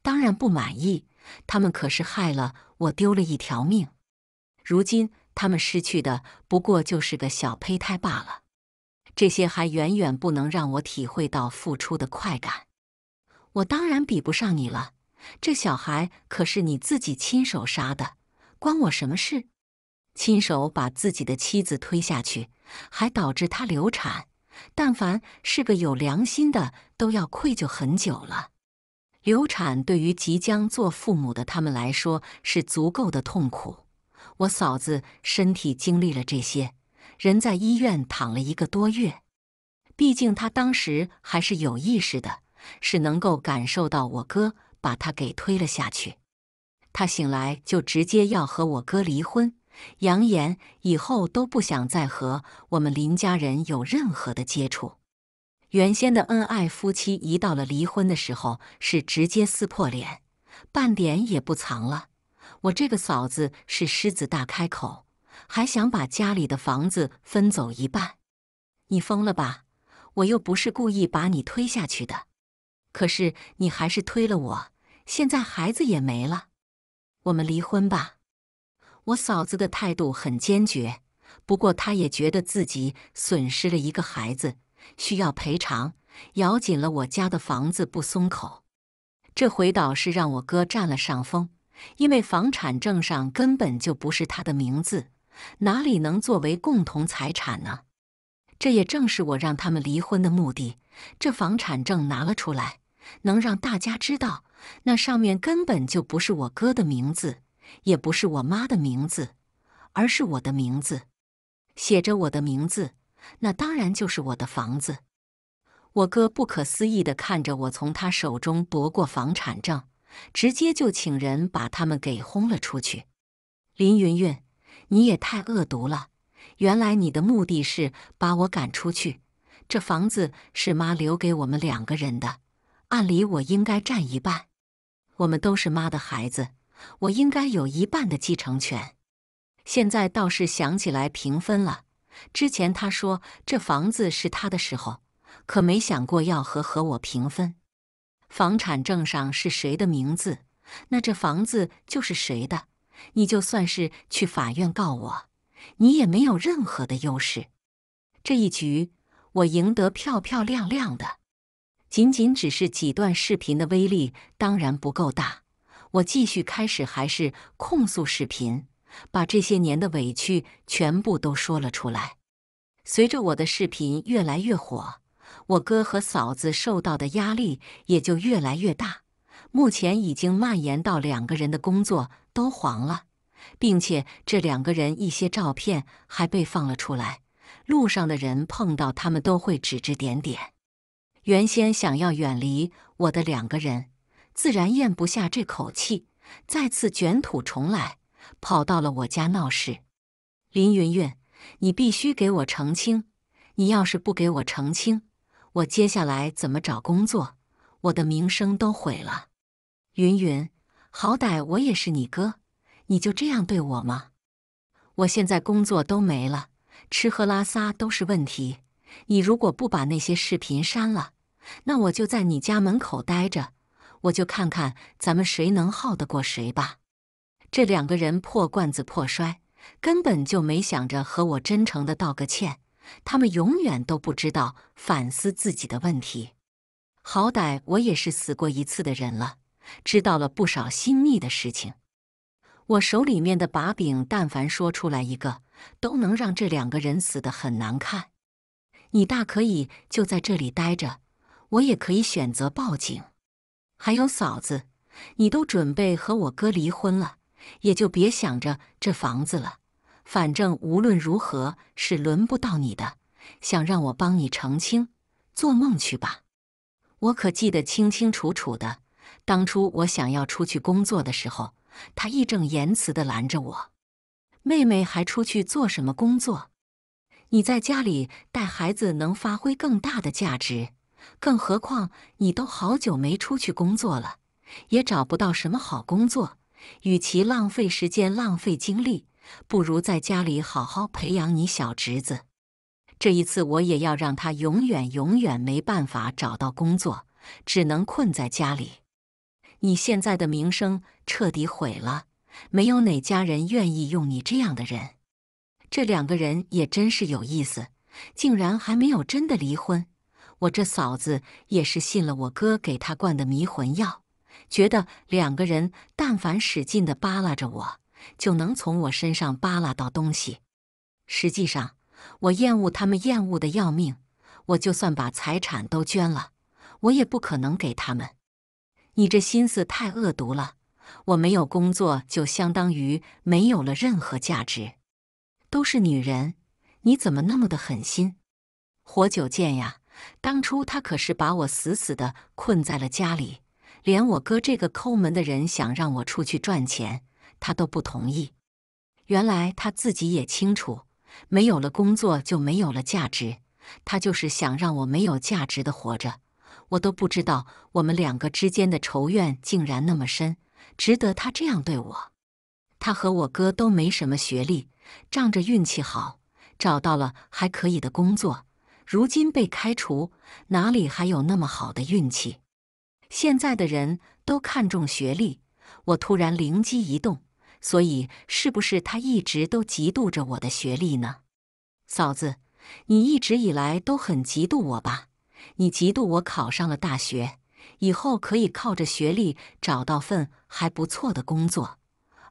当然不满意。他们可是害了我，丢了一条命。”如今他们失去的不过就是个小胚胎罢了，这些还远远不能让我体会到付出的快感。我当然比不上你了，这小孩可是你自己亲手杀的，关我什么事？亲手把自己的妻子推下去，还导致她流产，但凡是个有良心的，都要愧疚很久了。流产对于即将做父母的他们来说是足够的痛苦。我嫂子身体经历了这些，人在医院躺了一个多月。毕竟他当时还是有意识的，是能够感受到我哥把他给推了下去。他醒来就直接要和我哥离婚，扬言以后都不想再和我们林家人有任何的接触。原先的恩爱夫妻一到了离婚的时候，是直接撕破脸，半点也不藏了。我这个嫂子是狮子大开口，还想把家里的房子分走一半。你疯了吧？我又不是故意把你推下去的，可是你还是推了我。现在孩子也没了，我们离婚吧。我嫂子的态度很坚决，不过她也觉得自己损失了一个孩子，需要赔偿，咬紧了我家的房子不松口。这回倒是让我哥占了上风。因为房产证上根本就不是他的名字，哪里能作为共同财产呢？这也正是我让他们离婚的目的。这房产证拿了出来，能让大家知道，那上面根本就不是我哥的名字，也不是我妈的名字，而是我的名字，写着我的名字，那当然就是我的房子。我哥不可思议地看着我从他手中夺过房产证。直接就请人把他们给轰了出去。林云云，你也太恶毒了！原来你的目的是把我赶出去。这房子是妈留给我们两个人的，按理我应该占一半。我们都是妈的孩子，我应该有一半的继承权。现在倒是想起来平分了。之前他说这房子是他的时候，可没想过要和和我平分。房产证上是谁的名字，那这房子就是谁的。你就算是去法院告我，你也没有任何的优势。这一局我赢得漂漂亮亮的，仅仅只是几段视频的威力当然不够大。我继续开始还是控诉视频，把这些年的委屈全部都说了出来。随着我的视频越来越火。我哥和嫂子受到的压力也就越来越大，目前已经蔓延到两个人的工作都黄了，并且这两个人一些照片还被放了出来，路上的人碰到他们都会指指点点。原先想要远离我的两个人，自然咽不下这口气，再次卷土重来，跑到了我家闹事。林云云，你必须给我澄清，你要是不给我澄清。我接下来怎么找工作？我的名声都毁了。云云，好歹我也是你哥，你就这样对我吗？我现在工作都没了，吃喝拉撒都是问题。你如果不把那些视频删了，那我就在你家门口待着，我就看看咱们谁能耗得过谁吧。这两个人破罐子破摔，根本就没想着和我真诚的道个歉。他们永远都不知道反思自己的问题。好歹我也是死过一次的人了，知道了不少心密的事情。我手里面的把柄，但凡说出来一个，都能让这两个人死得很难看。你大可以就在这里待着，我也可以选择报警。还有嫂子，你都准备和我哥离婚了，也就别想着这房子了。反正无论如何是轮不到你的，想让我帮你澄清，做梦去吧！我可记得清清楚楚的，当初我想要出去工作的时候，他义正言辞的拦着我。妹妹还出去做什么工作？你在家里带孩子能发挥更大的价值，更何况你都好久没出去工作了，也找不到什么好工作，与其浪费时间、浪费精力。不如在家里好好培养你小侄子。这一次，我也要让他永远、永远没办法找到工作，只能困在家里。你现在的名声彻底毁了，没有哪家人愿意用你这样的人。这两个人也真是有意思，竟然还没有真的离婚。我这嫂子也是信了我哥给他灌的迷魂药，觉得两个人但凡使劲的扒拉着我。就能从我身上扒拉到东西。实际上，我厌恶他们，厌恶的要命。我就算把财产都捐了，我也不可能给他们。你这心思太恶毒了。我没有工作，就相当于没有了任何价值。都是女人，你怎么那么的狠心？活久见呀！当初他可是把我死死的困在了家里，连我哥这个抠门的人想让我出去赚钱。他都不同意。原来他自己也清楚，没有了工作就没有了价值。他就是想让我没有价值的活着。我都不知道我们两个之间的仇怨竟然那么深，值得他这样对我。他和我哥都没什么学历，仗着运气好找到了还可以的工作，如今被开除，哪里还有那么好的运气？现在的人都看重学历。我突然灵机一动。所以，是不是他一直都嫉妒着我的学历呢？嫂子，你一直以来都很嫉妒我吧？你嫉妒我考上了大学，以后可以靠着学历找到份还不错的工作，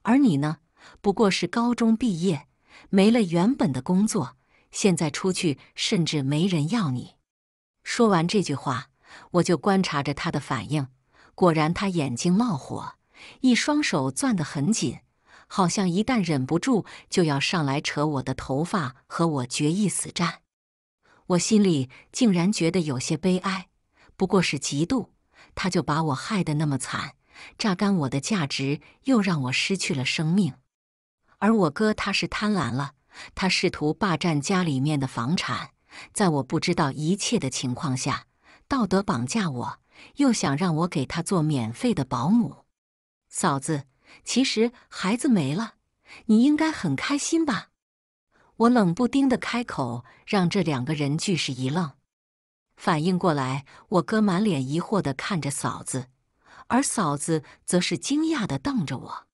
而你呢，不过是高中毕业，没了原本的工作，现在出去甚至没人要你。说完这句话，我就观察着他的反应，果然他眼睛冒火，一双手攥得很紧。好像一旦忍不住，就要上来扯我的头发和我决一死战。我心里竟然觉得有些悲哀，不过是嫉妒，他就把我害得那么惨，榨干我的价值，又让我失去了生命。而我哥他是贪婪了，他试图霸占家里面的房产，在我不知道一切的情况下，道德绑架我，又想让我给他做免费的保姆，嫂子。其实孩子没了，你应该很开心吧？我冷不丁的开口，让这两个人俱是一愣。反应过来，我哥满脸疑惑的看着嫂子，而嫂子则是惊讶的瞪着我。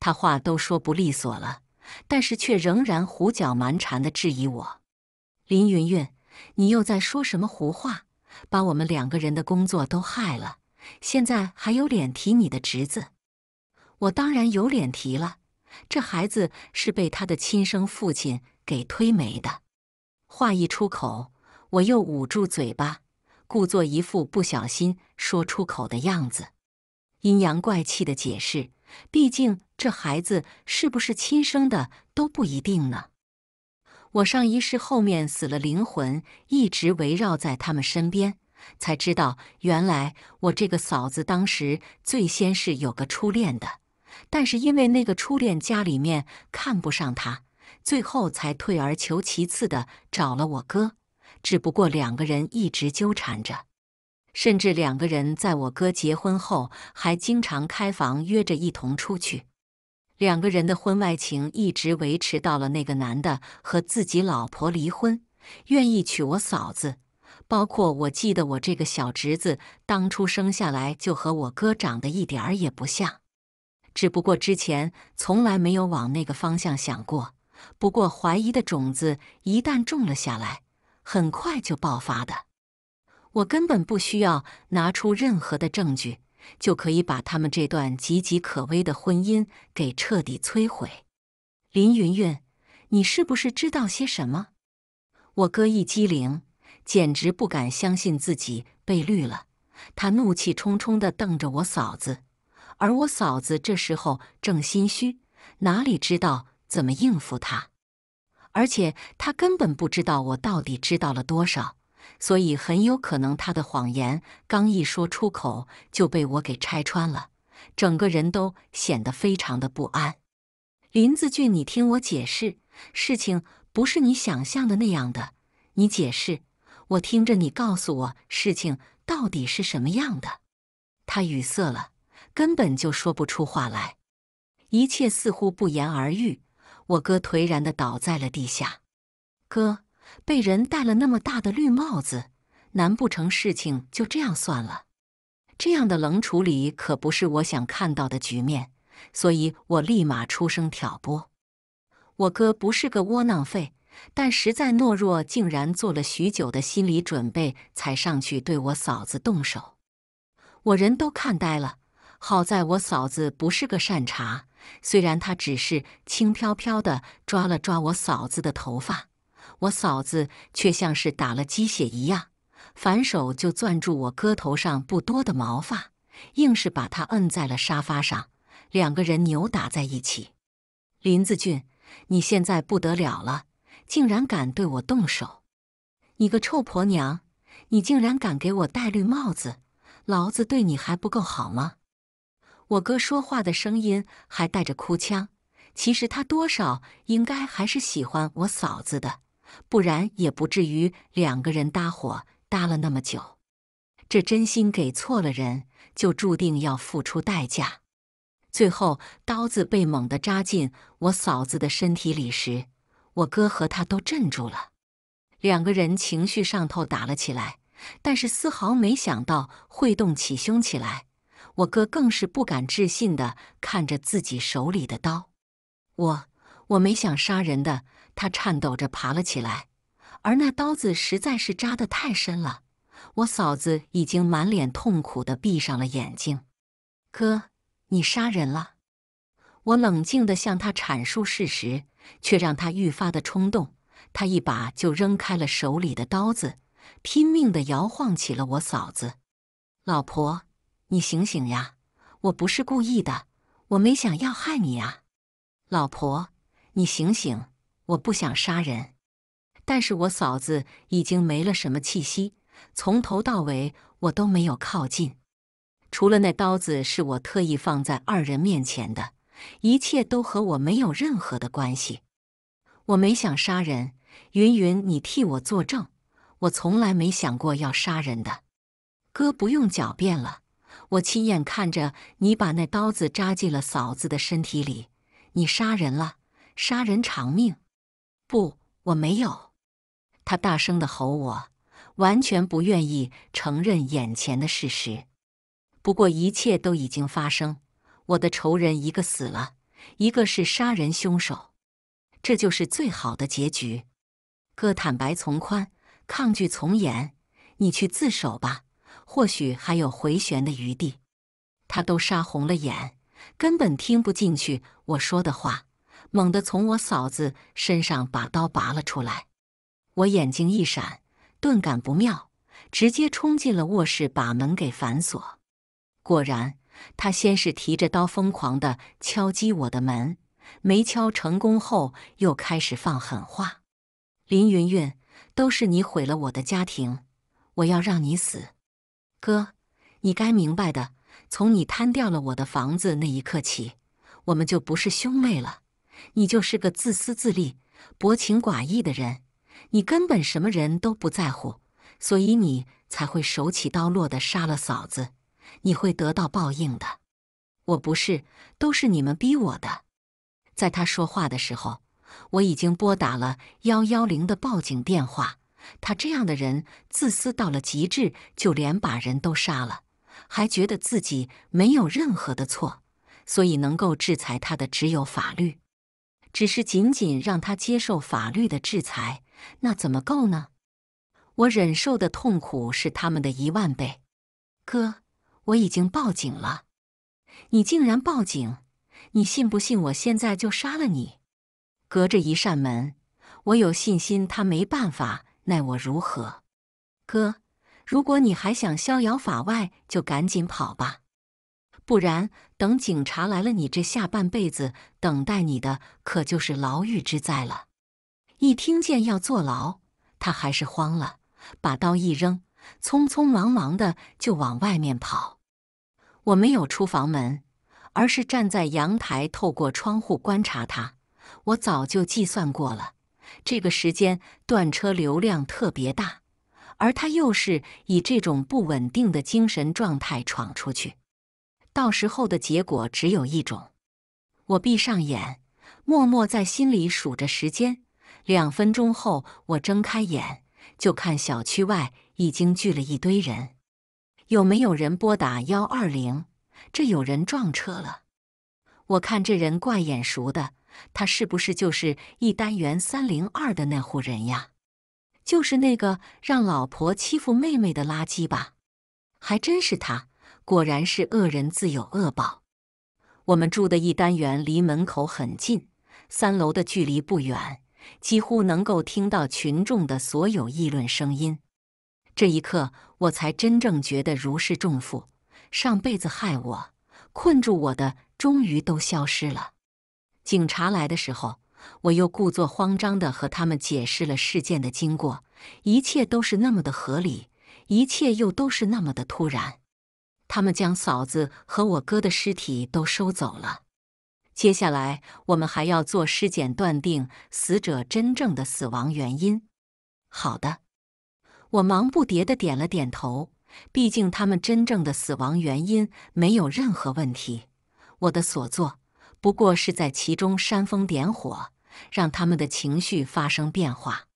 他话都说不利索了，但是却仍然胡搅蛮缠的质疑我：“林云云，你又在说什么胡话？把我们两个人的工作都害了，现在还有脸提你的侄子？”我当然有脸提了，这孩子是被他的亲生父亲给推没的。话一出口，我又捂住嘴巴，故作一副不小心说出口的样子，阴阳怪气的解释：毕竟这孩子是不是亲生的都不一定呢。我上一世后面死了灵魂，一直围绕在他们身边，才知道原来我这个嫂子当时最先是有个初恋的。但是因为那个初恋家里面看不上他，最后才退而求其次的找了我哥。只不过两个人一直纠缠着，甚至两个人在我哥结婚后还经常开房约着一同出去。两个人的婚外情一直维持到了那个男的和自己老婆离婚，愿意娶我嫂子。包括我记得我这个小侄子当初生下来就和我哥长得一点儿也不像。只不过之前从来没有往那个方向想过。不过怀疑的种子一旦种了下来，很快就爆发的。我根本不需要拿出任何的证据，就可以把他们这段岌岌可危的婚姻给彻底摧毁。林云云，你是不是知道些什么？我哥一激灵，简直不敢相信自己被绿了。他怒气冲冲地瞪着我嫂子，而我嫂子这时候正心虚，哪里知道怎么应付他？而且他根本不知道我到底知道了多少。所以很有可能他的谎言刚一说出口就被我给拆穿了，整个人都显得非常的不安。林子俊，你听我解释，事情不是你想象的那样的。你解释，我听着你告诉我事情到底是什么样的。他语塞了，根本就说不出话来，一切似乎不言而喻。我哥颓然的倒在了地下，哥。被人戴了那么大的绿帽子，难不成事情就这样算了？这样的冷处理可不是我想看到的局面，所以我立马出声挑拨。我哥不是个窝囊废，但实在懦弱，竟然做了许久的心理准备才上去对我嫂子动手。我人都看呆了，好在我嫂子不是个善茬，虽然他只是轻飘飘的抓了抓我嫂子的头发。我嫂子却像是打了鸡血一样，反手就攥住我哥头上不多的毛发，硬是把他摁在了沙发上，两个人扭打在一起。林子俊，你现在不得了了，竟然敢对我动手！你个臭婆娘，你竟然敢给我戴绿帽子，老子对你还不够好吗？我哥说话的声音还带着哭腔，其实他多少应该还是喜欢我嫂子的。不然也不至于两个人搭伙搭了那么久。这真心给错了人，就注定要付出代价。最后刀子被猛地扎进我嫂子的身体里时，我哥和他都镇住了。两个人情绪上头打了起来，但是丝毫没想到会动起凶起来。我哥更是不敢置信的看着自己手里的刀。我我没想杀人的。他颤抖着爬了起来，而那刀子实在是扎得太深了。我嫂子已经满脸痛苦的闭上了眼睛。哥，你杀人了！我冷静的向他阐述事实，却让他愈发的冲动。他一把就扔开了手里的刀子，拼命的摇晃起了我嫂子。老婆，你醒醒呀！我不是故意的，我没想要害你呀。老婆，你醒醒！我不想杀人，但是我嫂子已经没了什么气息，从头到尾我都没有靠近，除了那刀子是我特意放在二人面前的，一切都和我没有任何的关系。我没想杀人，云云，你替我作证，我从来没想过要杀人的。哥不用狡辩了，我亲眼看着你把那刀子扎进了嫂子的身体里，你杀人了，杀人偿命。不，我没有。他大声的吼我，完全不愿意承认眼前的事实。不过一切都已经发生，我的仇人一个死了，一个是杀人凶手，这就是最好的结局。哥坦白从宽，抗拒从严。你去自首吧，或许还有回旋的余地。他都杀红了眼，根本听不进去我说的话。猛地从我嫂子身上把刀拔了出来，我眼睛一闪，顿感不妙，直接冲进了卧室，把门给反锁。果然，他先是提着刀疯狂地敲击我的门，没敲成功后，又开始放狠话：“林云云，都是你毁了我的家庭，我要让你死！哥，你该明白的，从你贪掉了我的房子那一刻起，我们就不是兄妹了。”你就是个自私自利、薄情寡义的人，你根本什么人都不在乎，所以你才会手起刀落的杀了嫂子。你会得到报应的。我不是，都是你们逼我的。在他说话的时候，我已经拨打了幺幺零的报警电话。他这样的人自私到了极致，就连把人都杀了，还觉得自己没有任何的错。所以能够制裁他的只有法律。只是仅仅让他接受法律的制裁，那怎么够呢？我忍受的痛苦是他们的一万倍。哥，我已经报警了。你竟然报警？你信不信我现在就杀了你？隔着一扇门，我有信心他没办法奈我如何。哥，如果你还想逍遥法外，就赶紧跑吧，不然等警察来了，你这下半辈子等待你的可就是牢狱之灾了。一听见要坐牢，他还是慌了，把刀一扔，匆匆忙忙的就往外面跑。我没有出房门，而是站在阳台，透过窗户观察他。我早就计算过了，这个时间断车流量特别大。而他又是以这种不稳定的精神状态闯出去，到时候的结果只有一种：我闭上眼，默默在心里数着时间。两分钟后，我睁开眼，就看小区外已经聚了一堆人。有没有人拨打幺二零？这有人撞车了。我看这人怪眼熟的，他是不是就是一单元三零二的那户人呀？就是那个让老婆欺负妹妹的垃圾吧？还真是他！果然是恶人自有恶报。我们住的一单元离门口很近，三楼的距离不远，几乎能够听到群众的所有议论声音。这一刻，我才真正觉得如释重负。上辈子害我、困住我的，终于都消失了。警察来的时候。我又故作慌张地和他们解释了事件的经过，一切都是那么的合理，一切又都是那么的突然。他们将嫂子和我哥的尸体都收走了，接下来我们还要做尸检，断定死者真正的死亡原因。好的，我忙不迭地点了点头。毕竟他们真正的死亡原因没有任何问题，我的所作。不过是在其中煽风点火，让他们的情绪发生变化。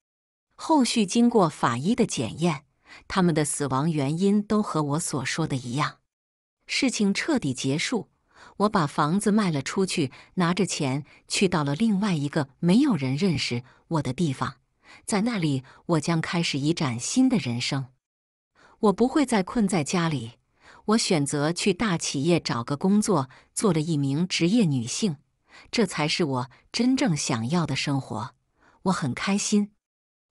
后续经过法医的检验，他们的死亡原因都和我所说的一样。事情彻底结束，我把房子卖了出去，拿着钱去到了另外一个没有人认识我的地方，在那里我将开始一展新的人生。我不会再困在家里。我选择去大企业找个工作，做了一名职业女性，这才是我真正想要的生活。我很开心，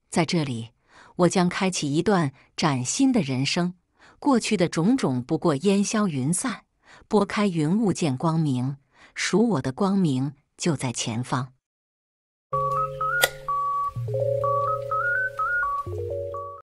在这里，我将开启一段崭新的人生。过去的种种不过烟消云散，拨开云雾见光明，属我的光明就在前方。